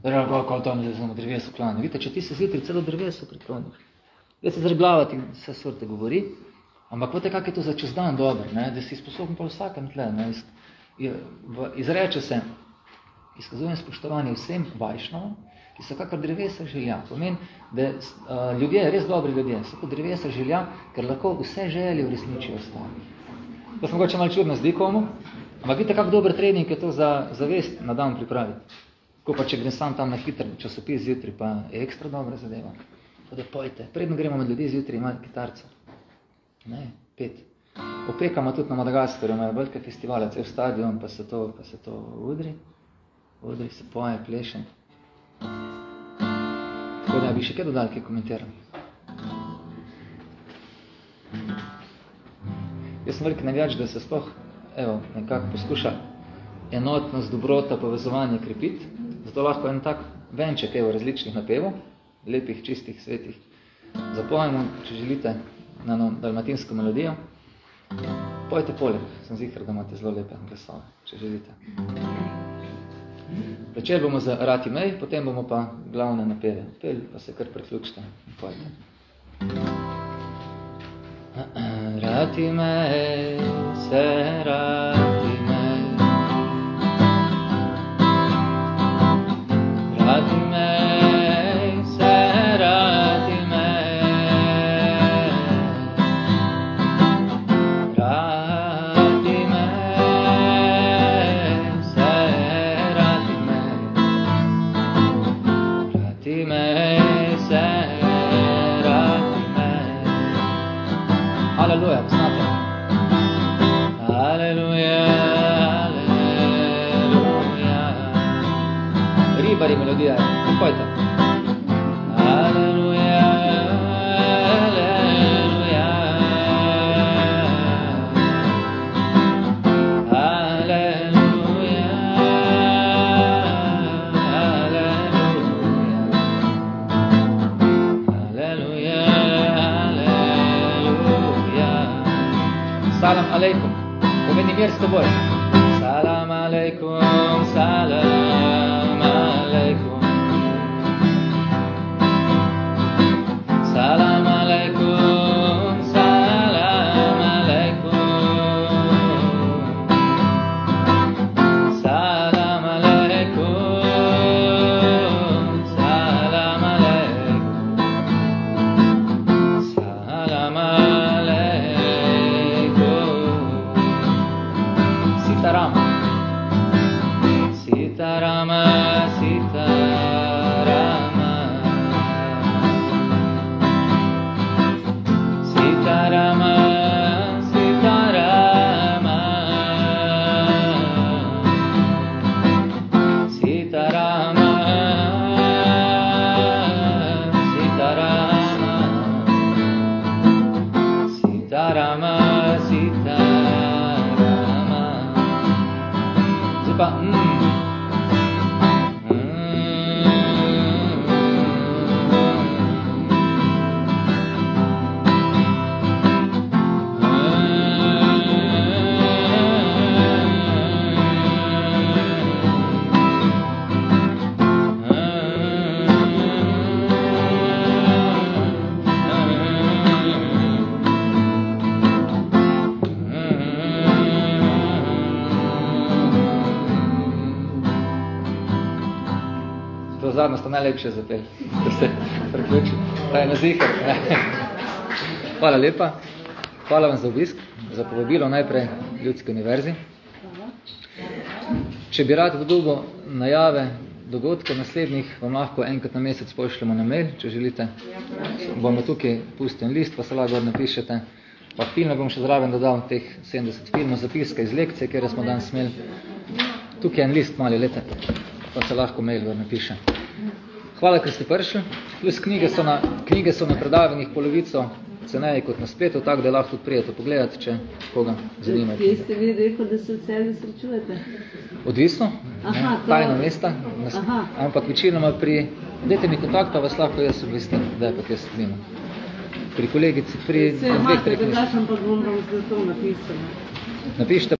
Drago, kako tam zdaj samo drevesu klanijo. Vidite, če ti se zjutraj celo drevesu prikloniš. Jaz se zreglavati vse sorte govori, ampak pote, kak je to za čez dan dobro, ne? da si sposoben pa vsakem tle. Ne? Iz, v, izreče se, izkazujem spoštovanje vsem vajšnovom, ki so kakor drevesa želja. Pomeni, da uh, ljudje, res dobri ljudje, so kot drevesa želja, ker lahko vse želje uresničijo ostali. To se mogoče malo čudno zdi komu, ampak vidite, kak dober trening je to za zavest na dan pripraviti. Ko pa če grem sam tam na hiter časopis zjutraj, pa je ekstra dobra zadeva. Tako da pojte, predno gremo med ljudi zjutraj, ima kitarca. Ne, pet. Opekamo tudi na Madagaskarju, imajo velike festivale, cel stadion, pa se to, pa se to udri. Udri se poje, pleše. Tako da bi še kaj dodali, kaj komentiram. Jaz sem velik navijač, da se sploh evo, nekako poskuša enotnost, dobrota, povezovanje krepiti. Zato lahko en tak venček evo, različnih napevov, lepih, čistih, svetih. Zapojemo, če želite, na eno dalmatinsko melodijo. Pojte poleg, sem zihar, da imate zelo lepe glasove, če želite. Začeli bomo z Rati Mej, potem bomo pa glavne napeve. Pel pa se kar priključite in pojte. <clears throat> Rati Mej, se rati Pomeni mir najlepše zapeli. Da se priključi. Pa je na zihar. Hvala lepa. Hvala vam za obisk, za povabilo najprej Ljudske univerzi. Če bi rad dobil najave dogodkov naslednjih, vam lahko enkrat na mesec pošljemo na mail, če želite. Bomo tukaj pustil list, pa se lahko napišete. Pa filme bom še zraven dodal teh 70 filmov, zapiske iz lekcije, kjer smo danes imeli. Tukaj je en list, mali lete, pa se lahko mail napiše. Hvala, ker ste prišli. Plus knjige so na, knjige so na predavanjih polovico ceneje kot na spletu, tako da lahko tudi prijete pogledati, če koga zanima. Kje ste vi rekel, da se v celju srečujete? Odvisno, Aha, ne, to- tajno mesta, nas, Aha. ampak večinoma pri, dajte mi kontakt, pa vas lahko jaz obvestim, da je pa jaz snimam. Pri kolegici, pri Se imate, mestih. drugačen pa bom vam za to napisala. Napišite